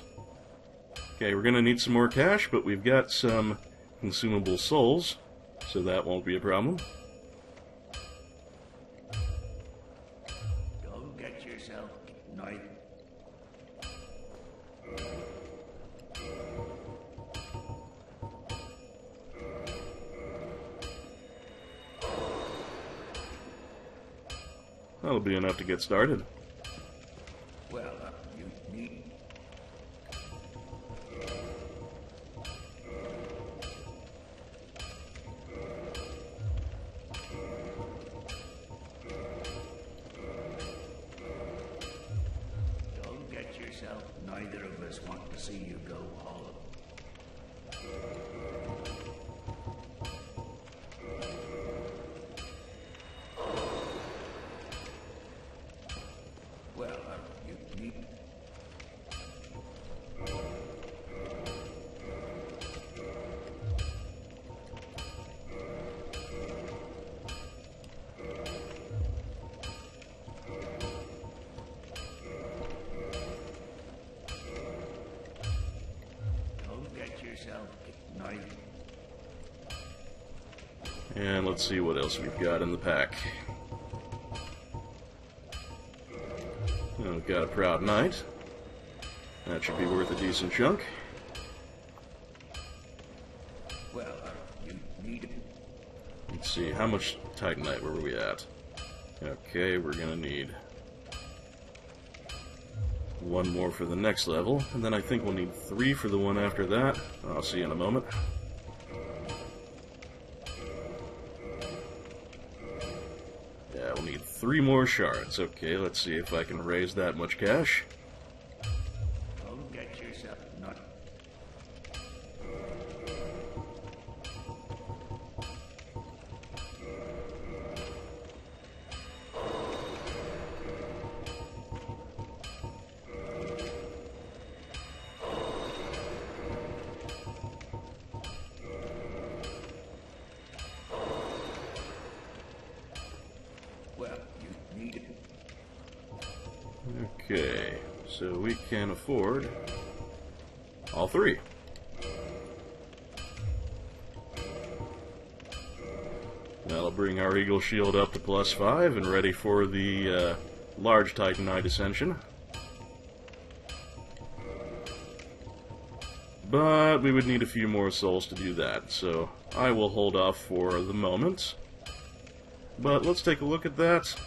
Okay, we're gonna need some more cash, but we've got some consumable souls, so that won't be a problem. Go get yourself knife. That'll be enough to get started. Else we've got in the pack. We've got a Proud Knight. That should be worth a decent chunk. Well, uh, you need. Let's see, how much Titanite were we at? Okay, we're gonna need one more for the next level, and then I think we'll need three for the one after that. I'll see you in a moment. more shards. Okay, let's see if I can raise that much cash. Shield up to plus five and ready for the uh, large Titanite Ascension. But we would need a few more souls to do that, so I will hold off for the moment. But let's take a look at that.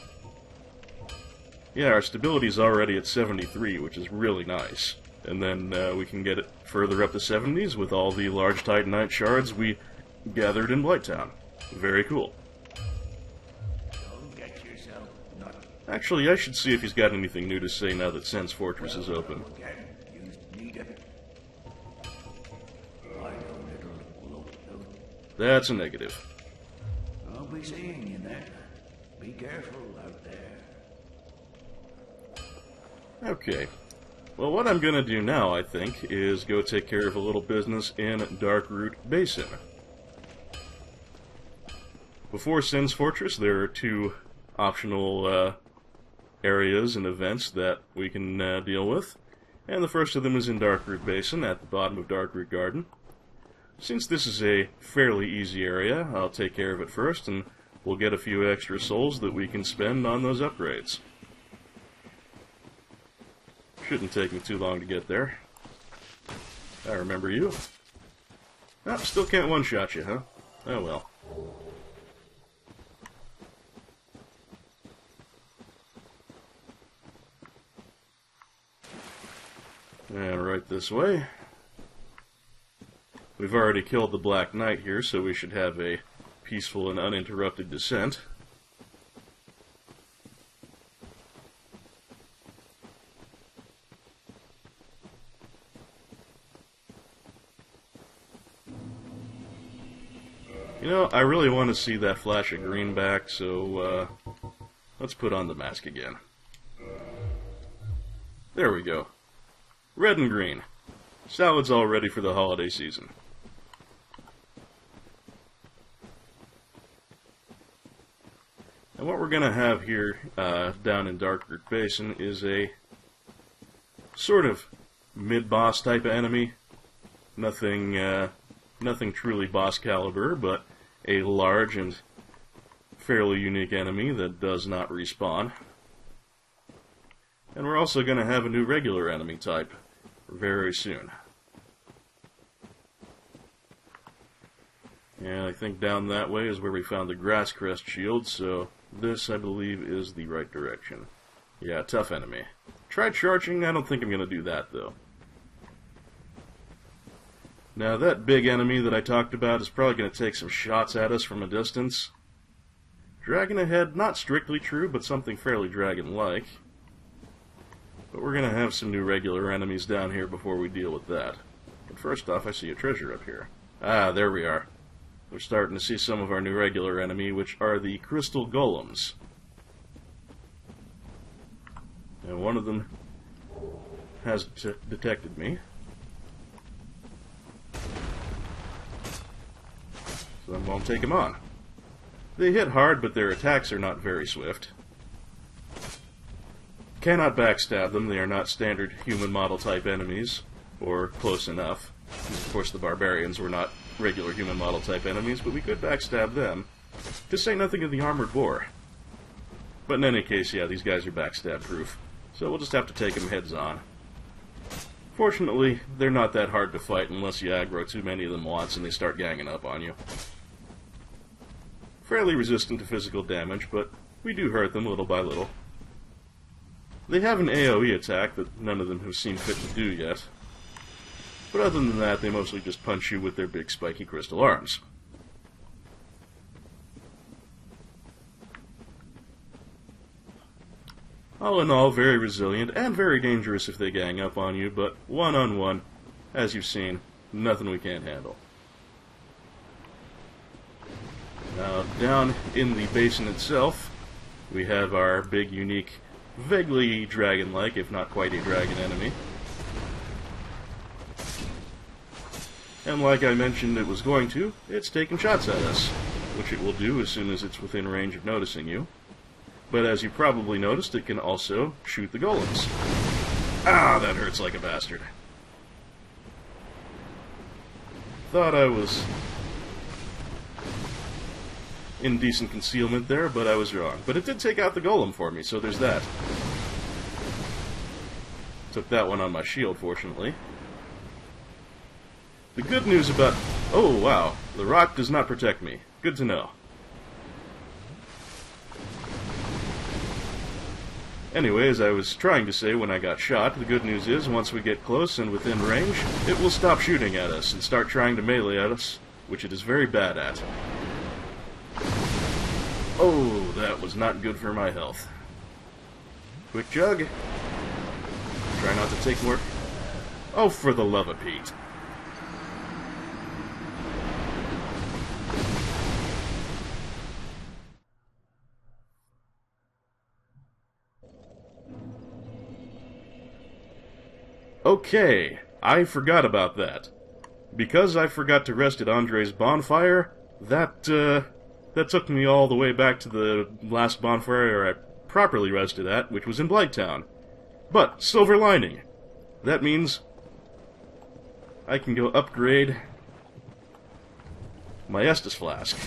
Yeah, our stability is already at 73, which is really nice. And then uh, we can get it further up to 70s with all the large Titanite shards we gathered in Blighttown. Very cool. Actually, I should see if he's got anything new to say now that Sen's Fortress is open. Again, you need it. I know little will do. That's a negative. I'll be seeing you then. Be careful out there. Okay. Well, what I'm going to do now, I think, is go take care of a little business in Darkroot Basin. Before Sen's Fortress, there are two optional uh, areas and events that we can uh, deal with. And the first of them is in Darkroot Basin, at the bottom of Darkroot Garden. Since this is a fairly easy area, I'll take care of it first, and we'll get a few extra souls that we can spend on those upgrades. Shouldn't take me too long to get there. I remember you. Ah, still can't one-shot you, huh? Oh well. And right this way. We've already killed the Black Knight here, so we should have a peaceful and uninterrupted descent. You know, I really want to see that flash of green back, so uh, let's put on the mask again. There we go. Red and green. Salad's all ready for the holiday season. And what we're going to have here uh, down in Darkroot Basin is a sort of mid-boss type of enemy. Nothing, uh, nothing truly boss caliber, but a large and fairly unique enemy that does not respawn. And we're also going to have a new regular enemy type very soon. And I think down that way is where we found the Grass Crest shield, so this, I believe, is the right direction. Yeah, tough enemy. Try charging, I don't think I'm going to do that, though. Now, that big enemy that I talked about is probably going to take some shots at us from a distance. Dragon ahead, not strictly true, but something fairly dragon-like. But we're going to have some new regular enemies down here before we deal with that. But first off, I see a treasure up here. Ah, there we are. We're starting to see some of our new regular enemy, which are the crystal golems. And one of them has detected me. So I'm going to take him on. They hit hard, but their attacks are not very swift. Cannot backstab them, they are not standard human model type enemies, or close enough. Of course, the barbarians were not regular human model type enemies, but we could backstab them. To say nothing of the armored boar. But in any case, yeah, these guys are backstab proof. So we'll just have to take them heads on. Fortunately, they're not that hard to fight unless you aggro too many of them once and they start ganging up on you. Fairly resistant to physical damage, but we do hurt them little by little. They have an AoE attack that none of them have seen fit to do yet. But other than that, they mostly just punch you with their big spiky crystal arms. All in all, very resilient and very dangerous if they gang up on you, but one on one, as you've seen, nothing we can't handle. Now, down in the basin itself, we have our big, unique vaguely dragon-like, if not quite a dragon enemy. And like I mentioned it was going to, it's taking shots at us, which it will do as soon as it's within range of noticing you. But as you probably noticed, it can also shoot the golems. Ah, that hurts like a bastard. Thought I was in decent concealment there, but I was wrong. But it did take out the golem for me, so there's that. Took that one on my shield, fortunately. The good news about... Oh, wow. The rock does not protect me. Good to know. Anyway, as I was trying to say when I got shot, the good news is once we get close and within range, it will stop shooting at us and start trying to melee at us, which it is very bad at. Oh, that was not good for my health. Quick jug. Try not to take more... Oh, for the love of Pete. Okay, I forgot about that. Because I forgot to rest at Andre's bonfire, that, uh, that took me all the way back to the last bonfire I properly rested at, which was in Blighttown. But, silver lining. That means I can go upgrade my Estus flask.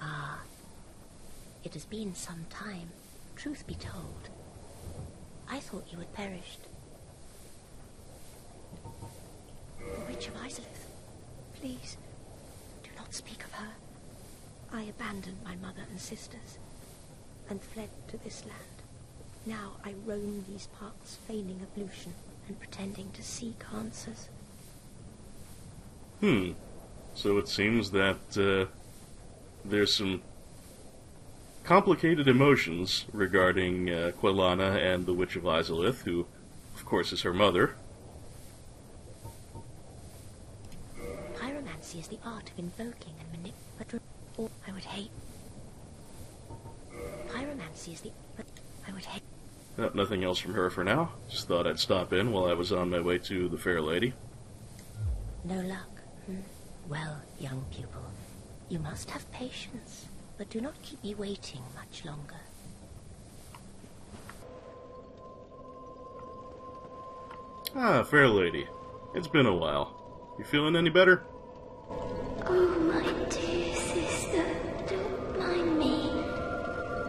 Ah, it has been some time, truth be told. I thought you had perished. Witch of Izalith, please, do not speak of her. I abandoned my mother and sisters and fled to this land. Now I roam these parts feigning ablution and pretending to seek answers. Hmm. So it seems that uh, there's some complicated emotions regarding uh, Quelana and the Witch of Izalith, who, of course, is her mother. Pyromancy is the art of invoking and manipulating. Or I would hate. Pyromancy is the. But I would hate. Uh, nothing else from her for now. Just thought I'd stop in while I was on my way to the fair lady. No luck. Hmm? Well, young pupil, you must have patience, but do not keep me waiting much longer. Ah, fair lady. It's been a while. You feeling any better? Oh, my dear sister, don't mind me.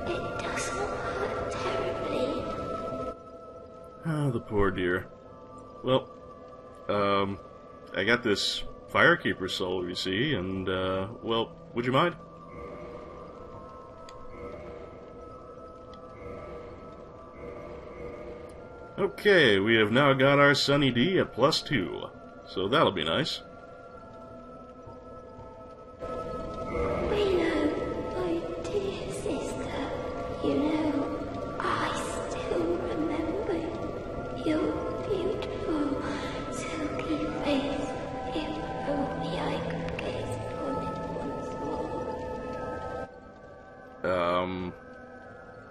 It does not hurt terribly. Oh, the poor dear. Well, um, I got this Firekeeper soul, you see, and, uh, well, would you mind? Okay, we have now got our Sunny D at plus two, so that'll be nice.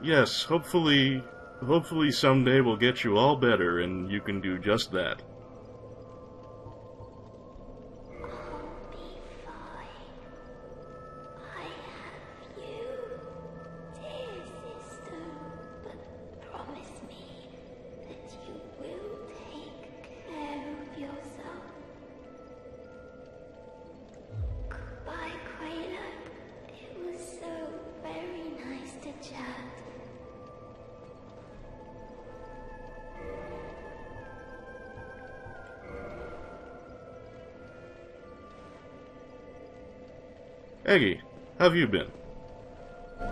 Yes, hopefully, hopefully someday we'll get you all better and you can do just that. Eggy, how have you been? Oh,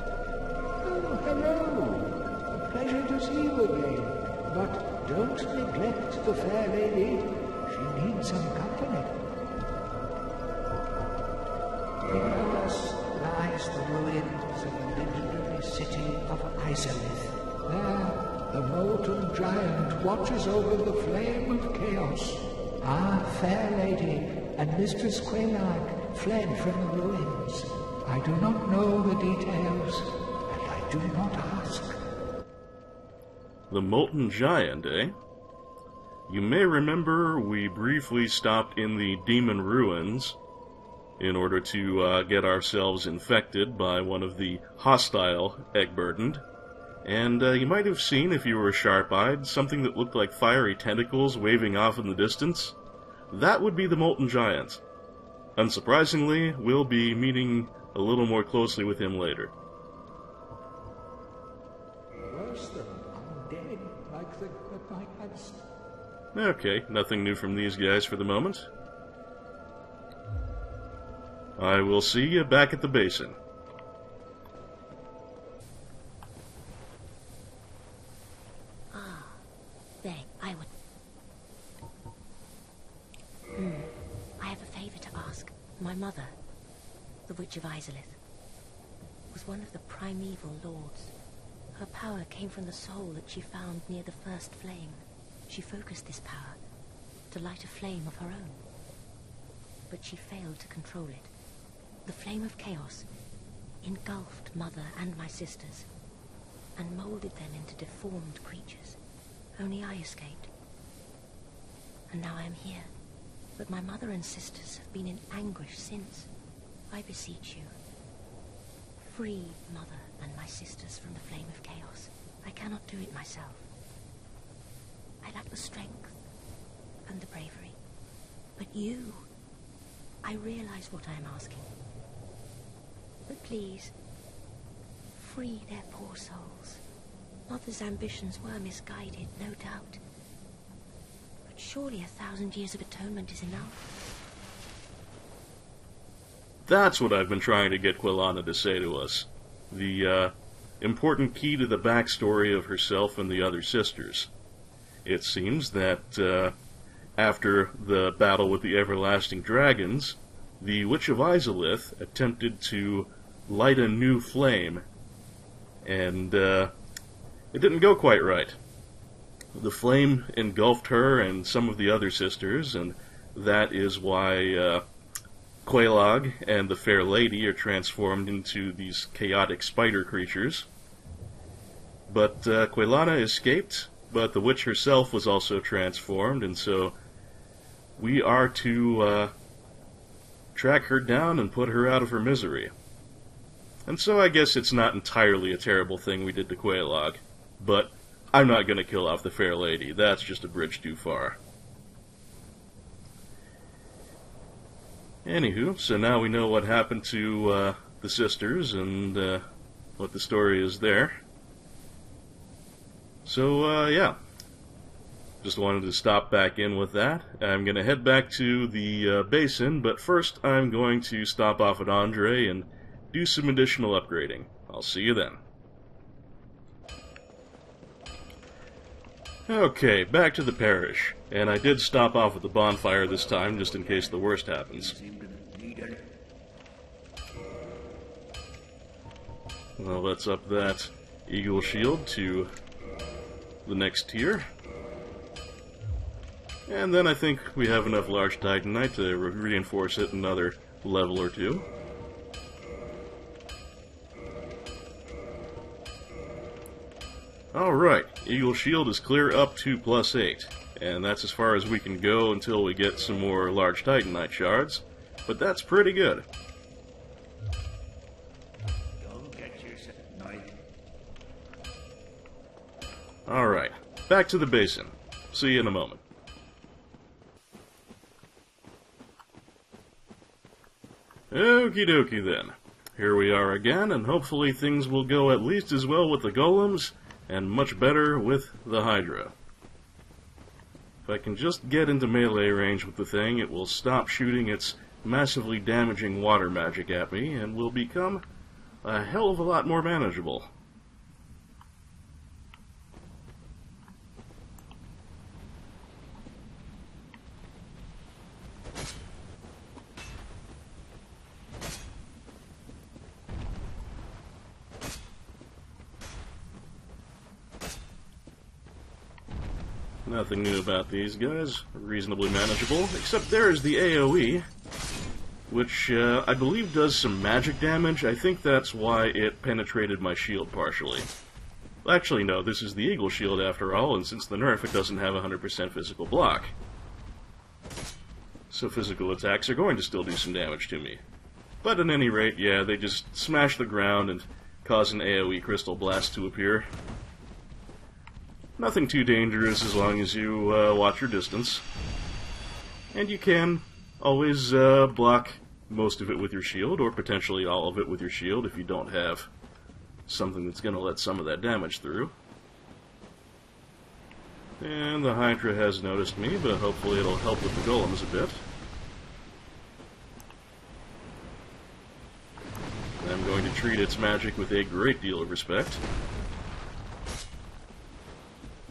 hello. A pleasure to see you again. But don't neglect the fair lady. She needs some company. Below us lies the ruins of the legendary city of Izalith. There, the molten giant watches over the flame of chaos. Our fair lady and Mistress Quelaag fled from the ruins. I do not know the details, and I do not ask. The Molten Giant, eh? You may remember we briefly stopped in the Demon Ruins in order to uh, get ourselves infected by one of the hostile Eggburdened. And uh, you might have seen, if you were sharp eyed, something that looked like fiery tentacles waving off in the distance. That would be the Molten Giant. Unsurprisingly, we'll be meeting a little more closely with him later. Worse than undead, like the gods. Okay, nothing new from these guys for the moment. I will see you back at the basin. My mother, the Witch of Izalith, was one of the primeval lords. Her power came from the soul that she found near the first flame. She focused this power to light a flame of her own. But she failed to control it. The flame of chaos engulfed mother and my sisters and molded them into deformed creatures. Only I escaped. And now I am here. But my mother and sisters have been in anguish since. I beseech you, free mother and my sisters from the flame of chaos. I cannot do it myself. I lack the strength and the bravery. But you, I realize what I am asking. But please, free their poor souls. Mother's ambitions were misguided, no doubt. Surely a thousand years of atonement is enough. That's what I've been trying to get Quelana to say to us. The uh, important key to the backstory of herself and the other sisters. It seems that uh, after the battle with the everlasting dragons, the Witch of Izalith attempted to light a new flame, and uh, it didn't go quite right. The flame engulfed her and some of the other sisters, and that is why uh, Quelaag and the Fair Lady are transformed into these chaotic spider creatures. But uh, Quelana escaped, but the witch herself was also transformed, and so we are to uh, track her down and put her out of her misery. And so I guess it's not entirely a terrible thing we did to Quelaag, but I'm not going to kill off the Fair Lady. That's just a bridge too far. Anywho, so now we know what happened to uh, the sisters and uh, what the story is there. So, uh, yeah. Just wanted to stop back in with that. I'm going to head back to the uh, basin, but first I'm going to stop off at Andre and do some additional upgrading. I'll see you then. Okay, back to the parish. And I did stop off at the bonfire this time, just in case the worst happens. Well, let's up that Eagle Shield to the next tier. And then I think we have enough large Titanite to re- reinforce it another level or two. Alright, Eagle Shield is clear up to plus 8. And that's as far as we can go until we get some more large Titanite shards. But that's pretty good. Don't get yourself knife. Alright, back to the basin. See you in a moment. Okie dokie then. Here we are again, and hopefully things will go at least as well with the golems, and much better with the Hydra. If I can just get into melee range with the thing, it will stop shooting its massively damaging water magic at me, and will become a hell of a lot more manageable. Nothing new about these guys. Reasonably manageable. Except there is the AoE, which uh, I believe does some magic damage. I think that's why it penetrated my shield partially. Actually, no, this is the Eagle Shield after all, and since the nerf, it doesn't have 100% physical block. So physical attacks are going to still do some damage to me. But at any rate, yeah, they just smash the ground and cause an AoE crystal blast to appear. Nothing too dangerous as long as you uh, watch your distance. And you can always uh, block most of it with your shield, or potentially all of it with your shield if you don't have something that's going to let some of that damage through. And the Hydra has noticed me, but hopefully it'll help with the golems a bit. I'm going to treat its magic with a great deal of respect.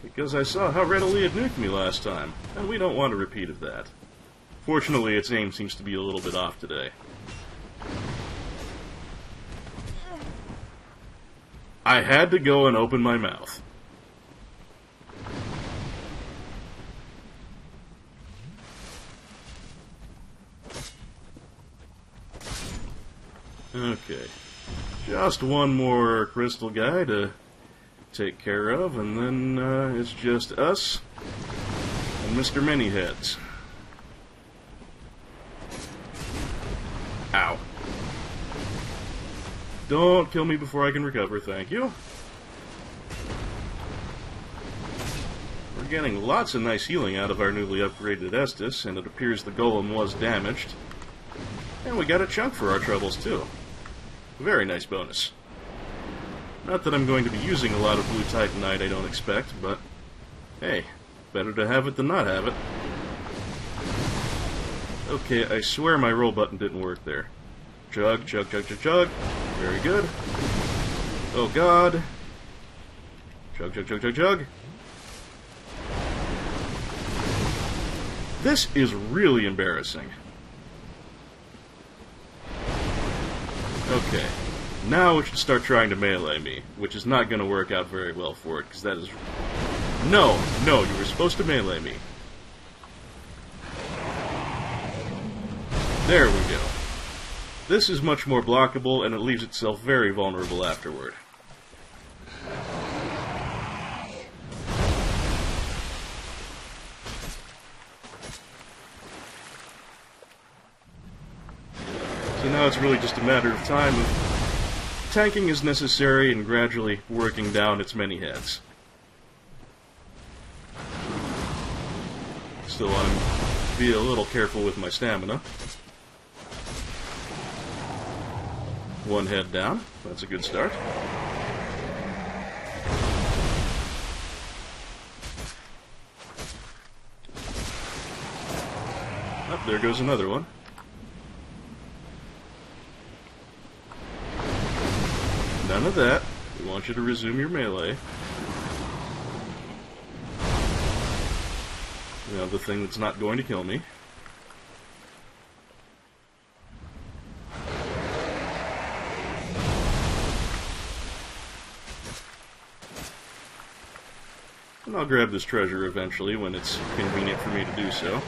Because I saw how readily it nuked me last time, and we don't want a repeat of that. Fortunately, its aim seems to be a little bit off today. I had to go and open my mouth. Okay. Just one more crystal guy to take care of, and then uh, it's just us and Mr. Manyheads. Ow. Don't kill me before I can recover, thank you. We're getting lots of nice healing out of our newly upgraded Estus, and it appears the golem was damaged. And we got a chunk for our troubles, too. Very nice bonus. Not that I'm going to be using a lot of blue titanite, I don't expect, but hey, better to have it than not have it. Okay, I swear my roll button didn't work there. Chug, chug, chug, chug, chug. Very good. Oh god. Chug, chug, chug, chug, chug. This is really embarrassing. Okay. Now it should start trying to melee me, which is not going to work out very well for it, because that is... No! No, you were supposed to melee me. There we go. This is much more blockable, and it leaves itself very vulnerable afterward. So now it's really just a matter of time tanking is necessary and gradually working down its many heads. Still want to be a little careful with my stamina. One head down. That's a good start. Oh, there goes another one. None of that. We want you to resume your melee. Know, the thing that's not going to kill me. And I'll grab this treasure eventually when it's convenient for me to do so.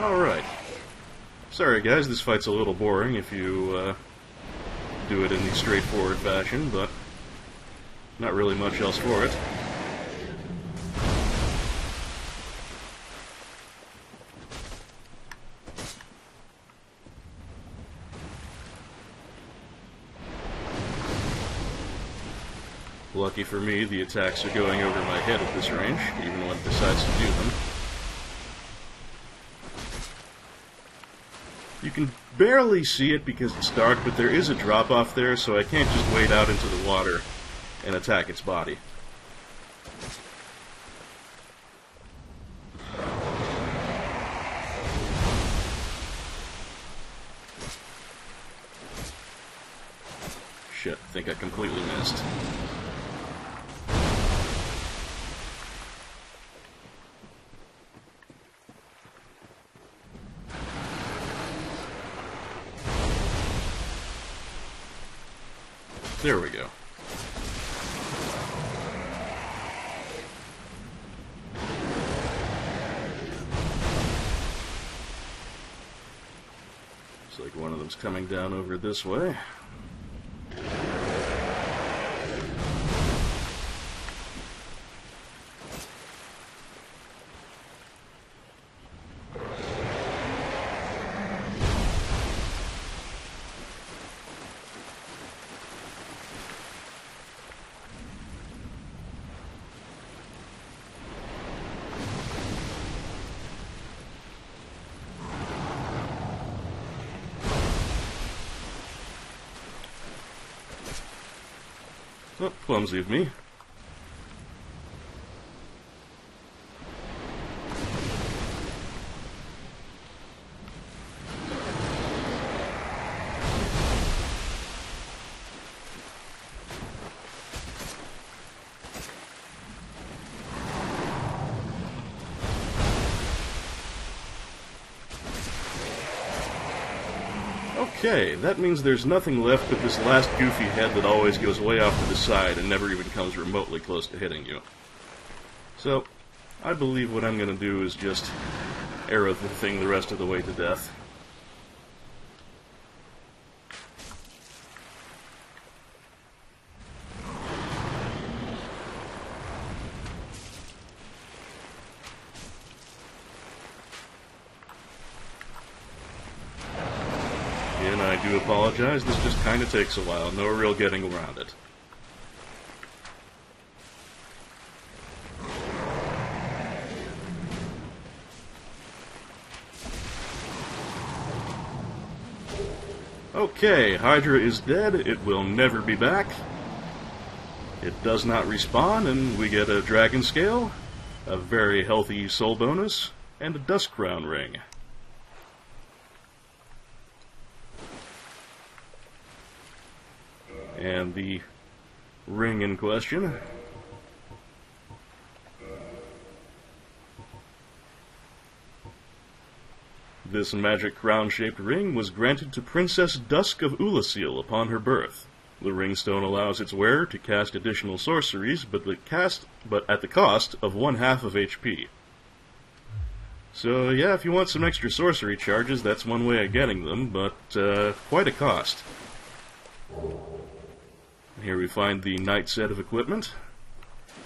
Alright. Guys, this fight's a little boring if you uh, do it in the straightforward fashion, but not really much else for it. Lucky for me, the attacks are going over my head at this range, even when it decides to do them. You can barely see it because it's dark, but there is a drop off there, so I can't just wade out into the water and attack its body. Shit, I think I completely missed. There we go. Looks like one of them's coming down over this way. Oh, clumsy of me. Okay, that means there's nothing left but this last goofy head that always goes way off to the side and never even comes remotely close to hitting you. So, I believe what I'm going to do is just arrow the thing the rest of the way to death. And I do apologize, this just kind of takes a while, no real getting around it. Okay, Hydra is dead, it will never be back. It does not respawn, and we get a Dragon Scale, a very healthy soul bonus, and a Dusk Crown ring. And the in question This magic crown-shaped ring was granted to Princess Dusk of Oolacile upon her birth. The ringstone allows its wearer to cast additional sorceries, but the cast but at the cost of one half of HP. So yeah, if you want some extra sorcery charges, that's one way of getting them, but uh, quite a cost. Here we find the knight set of equipment.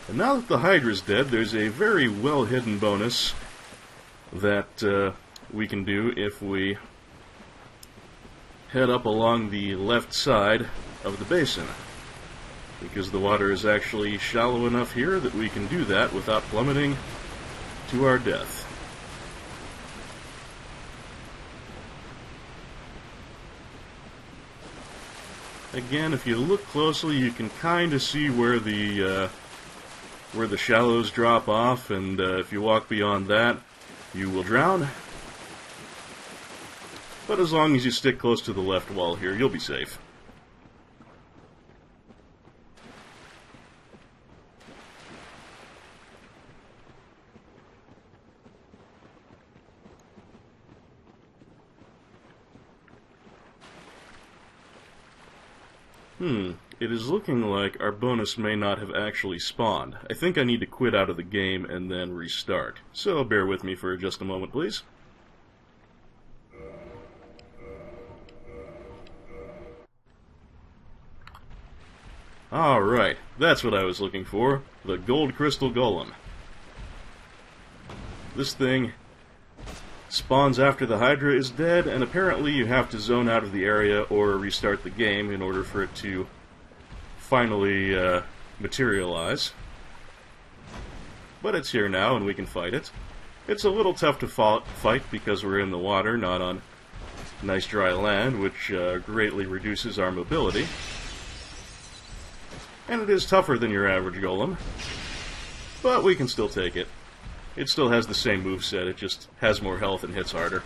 And now that the Hydra's dead, there's a very well hidden bonus that uh, we can do if we head up along the left side of the basin. Because the water is actually shallow enough here that we can do that without plummeting to our death. Again, if you look closely, you can kind of see where the uh, where the shallows drop off, and uh, if you walk beyond that, you will drown. But as long as you stick close to the left wall here, you'll be safe. Hmm, it is looking like our bonus may not have actually spawned. I think I need to quit out of the game and then restart. So bear with me for just a moment, please. Alright, that's what I was looking for. The Gold Crystal Golem. This thing spawns after the Hydra is dead, and apparently you have to zone out of the area or restart the game in order for it to finally uh, materialize. But it's here now, and we can fight it. It's a little tough to fight because we're in the water, not on nice dry land, which uh, greatly reduces our mobility. And it is tougher than your average golem, but we can still take it. It still has the same move set. it just has more health and hits harder.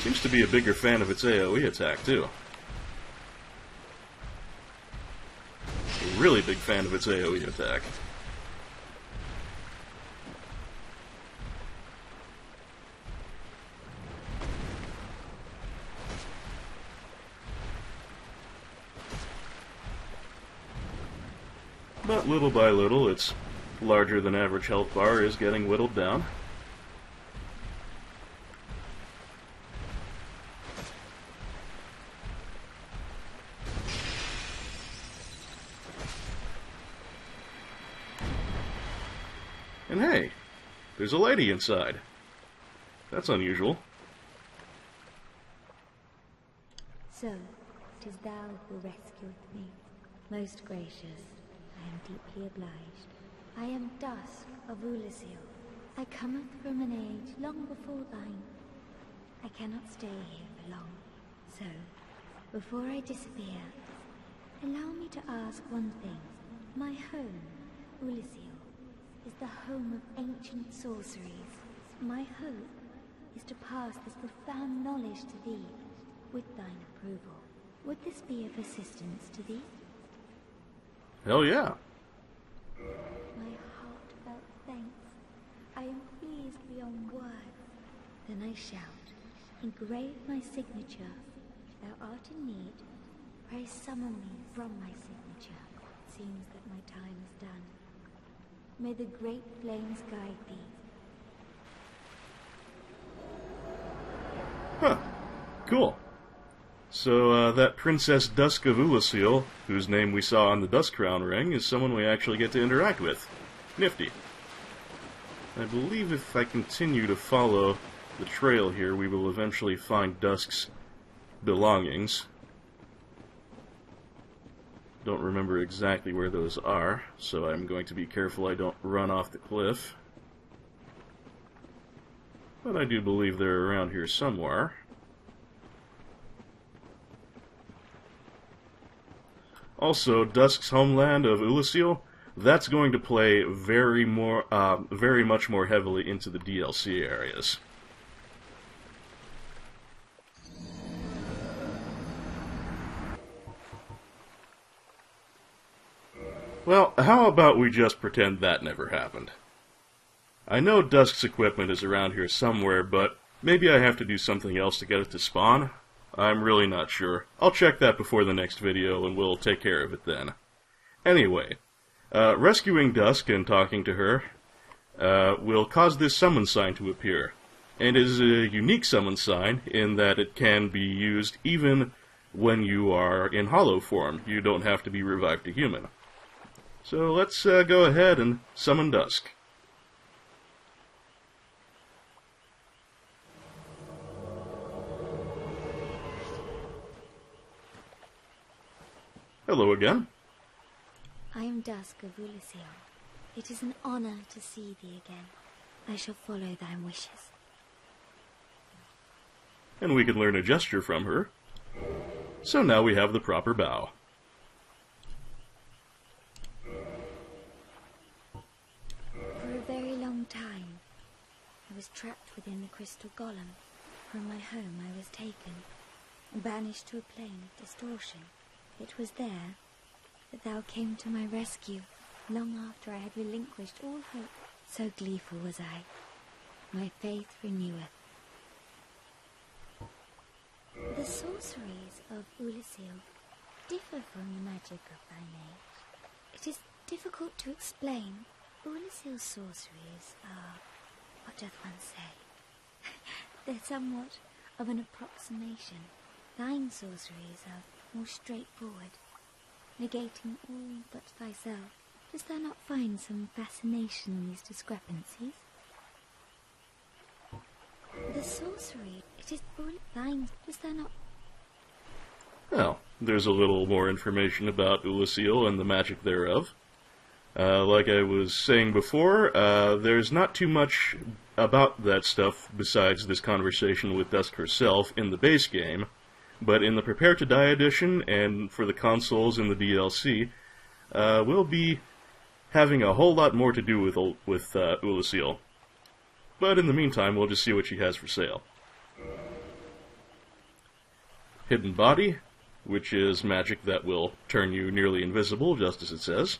Seems to be a bigger fan of its AoE attack, too. A really big fan of its AoE attack. But little by little, its larger than average health bar is getting whittled down. And hey, there's a lady inside. That's unusual. So, it is thou who rescued me, most gracious. I am deeply obliged. I am Dusk of Oolacile. I cometh from an age long before thine. I cannot stay here for long. So, before I disappear, allow me to ask one thing. My home, Oolacile, is the home of ancient sorceries. My hope is to pass this profound knowledge to thee, with thine approval. Would this be of assistance to thee? Hell yeah. My heartfelt thanks. I am pleased beyond words. Then I shout, engrave my signature. Thou art in need. Pray summon me from my signature. It seems that my time is done. May the great flames guide thee. Huh. Cool. So uh, that Princess Dusk of Oolacile, whose name we saw on the Dusk Crown ring, is someone we actually get to interact with. Nifty. I believe if I continue to follow the trail here, we will eventually find Dusk's belongings. Don't remember exactly where those are, so I'm going to be careful I don't run off the cliff. But I do believe they're around here somewhere. Also, Dusk's homeland of Oolacile, that's going to play very more, uh, very much more heavily into the DLC areas. Well, how about we just pretend that never happened? I know Dusk's equipment is around here somewhere, but maybe I have to do something else to get it to spawn? I'm really not sure. I'll check that before the next video and we'll take care of it then. Anyway, uh, rescuing Dusk and talking to her uh, will cause this summon sign to appear. And is a unique summon sign in that it can be used even when you are in hollow form. You don't have to be revived to human. So let's uh, go ahead and summon Dusk. Hello again. I am Dusk of Oolacile. It is an honor to see thee again. I shall follow thy wishes. And we can learn a gesture from her. So now we have the proper bow. For a very long time, I was trapped within the crystal golem. From my home I was taken, and banished to a plane of distortion. It was there that thou came to my rescue, long after I had relinquished all hope. So gleeful was I. My faith reneweth. The sorceries of Oolacile differ from the magic of thine age. It is difficult to explain. Oolacile's sorceries are, what doth one say? <laughs> They're somewhat of an approximation. Thine sorceries are more straightforward, negating all but thyself. Dost thou not find some fascination in these discrepancies? The sorcery, it is all thine. Dost thou not Well, there's a little more information about Oolacile and the magic thereof. Uh, like I was saying before, uh, there's not too much about that stuff besides this conversation with Dusk herself in the base game, but in the Prepare to Die edition and for the consoles in the DLC, uh, we'll be having a whole lot more to do with with uh, Oolacile. But in the meantime, we'll just see what she has for sale. Hidden Body, which is magic that will turn you nearly invisible, just as it says.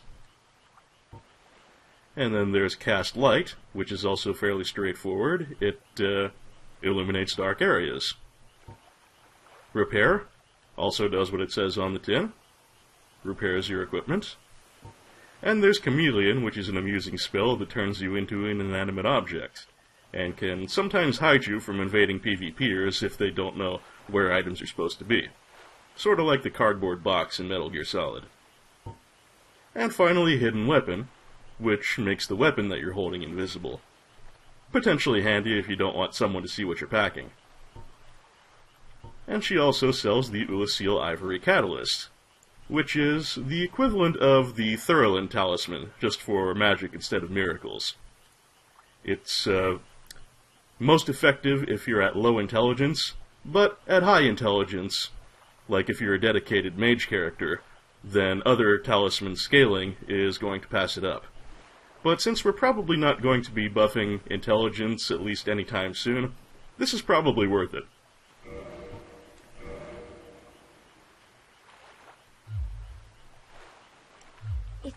And then there's Cast Light, which is also fairly straightforward. It uh, illuminates dark areas. Repair also does what it says on the tin. Repairs your equipment. And there's Chameleon, which is an amusing spell that turns you into an inanimate object, and can sometimes hide you from invading PvPers if they don't know where items are supposed to be. Sort of like the cardboard box in Metal Gear Solid. And finally, Hidden Weapon, which makes the weapon that you're holding invisible. Potentially handy if you don't want someone to see what you're packing. And she also sells the Oolacile Ivory Catalyst, which is the equivalent of the Thorolund Talisman, just for magic instead of miracles. It's uh, most effective if you're at low intelligence, but at high intelligence, like if you're a dedicated mage character, then other talisman scaling is going to pass it up. But since we're probably not going to be buffing intelligence at least anytime soon, this is probably worth it.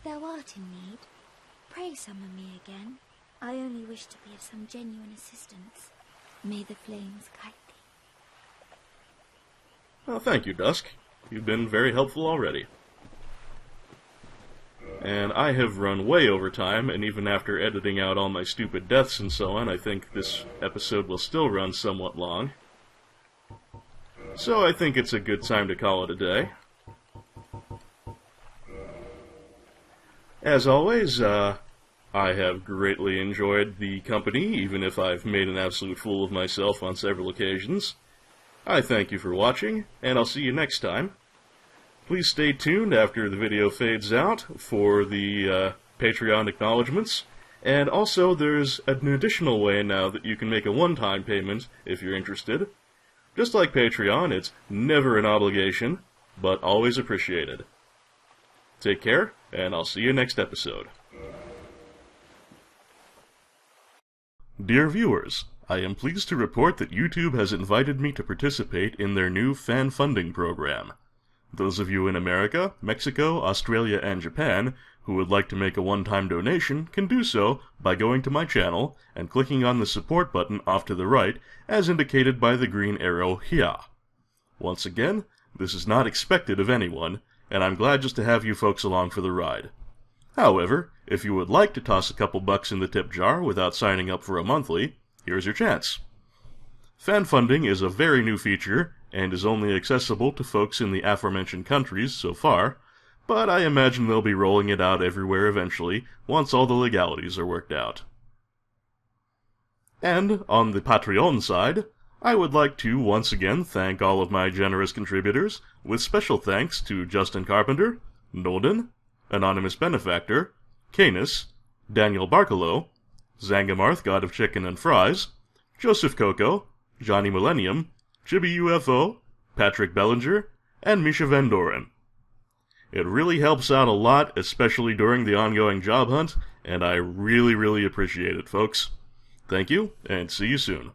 Thou art in need, pray summon me again. I only wish to be of some genuine assistance. May the flames guide thee. Well, thank you, Dusk. You've been very helpful already. And I have run way over time, and even after editing out all my stupid deaths and so on, I think this episode will still run somewhat long. So I think it's a good time to call it a day. As always, uh, I have greatly enjoyed the company, even if I've made an absolute fool of myself on several occasions. I thank you for watching, and I'll see you next time. Please stay tuned after the video fades out for the uh, Patreon acknowledgments. And also, there's an additional way now that you can make a one-time payment if you're interested. Just like Patreon, it's never an obligation, but always appreciated. Take care, and I'll see you next episode. Dear viewers, I am pleased to report that YouTube has invited me to participate in their new fan funding program. Those of you in America, Mexico, Australia, and Japan who would like to make a one-time donation can do so by going to my channel and clicking on the support button off to the right as indicated by the green arrow here. Once again, this is not expected of anyone, and I'm glad just to have you folks along for the ride. However, if you would like to toss a couple bucks in the tip jar without signing up for a monthly, here's your chance. Fan funding is a very new feature and is only accessible to folks in the aforementioned countries so far, but I imagine they'll be rolling it out everywhere eventually once all the legalities are worked out. And on the Patreon side, I would like to once again thank all of my generous contributors, with special thanks to Justin Carpenter, Nolden, Anonymous Benefactor, Canis, Daniel Barkalow, Zangamarth, God of Chicken and Fries, Joseph Coco, Johnny Millennium, Chibi UFO, Patrick Bellinger, and Misha Van Doren. It really helps out a lot, especially during the ongoing job hunt, and I really, really appreciate it, folks. Thank you, and see you soon.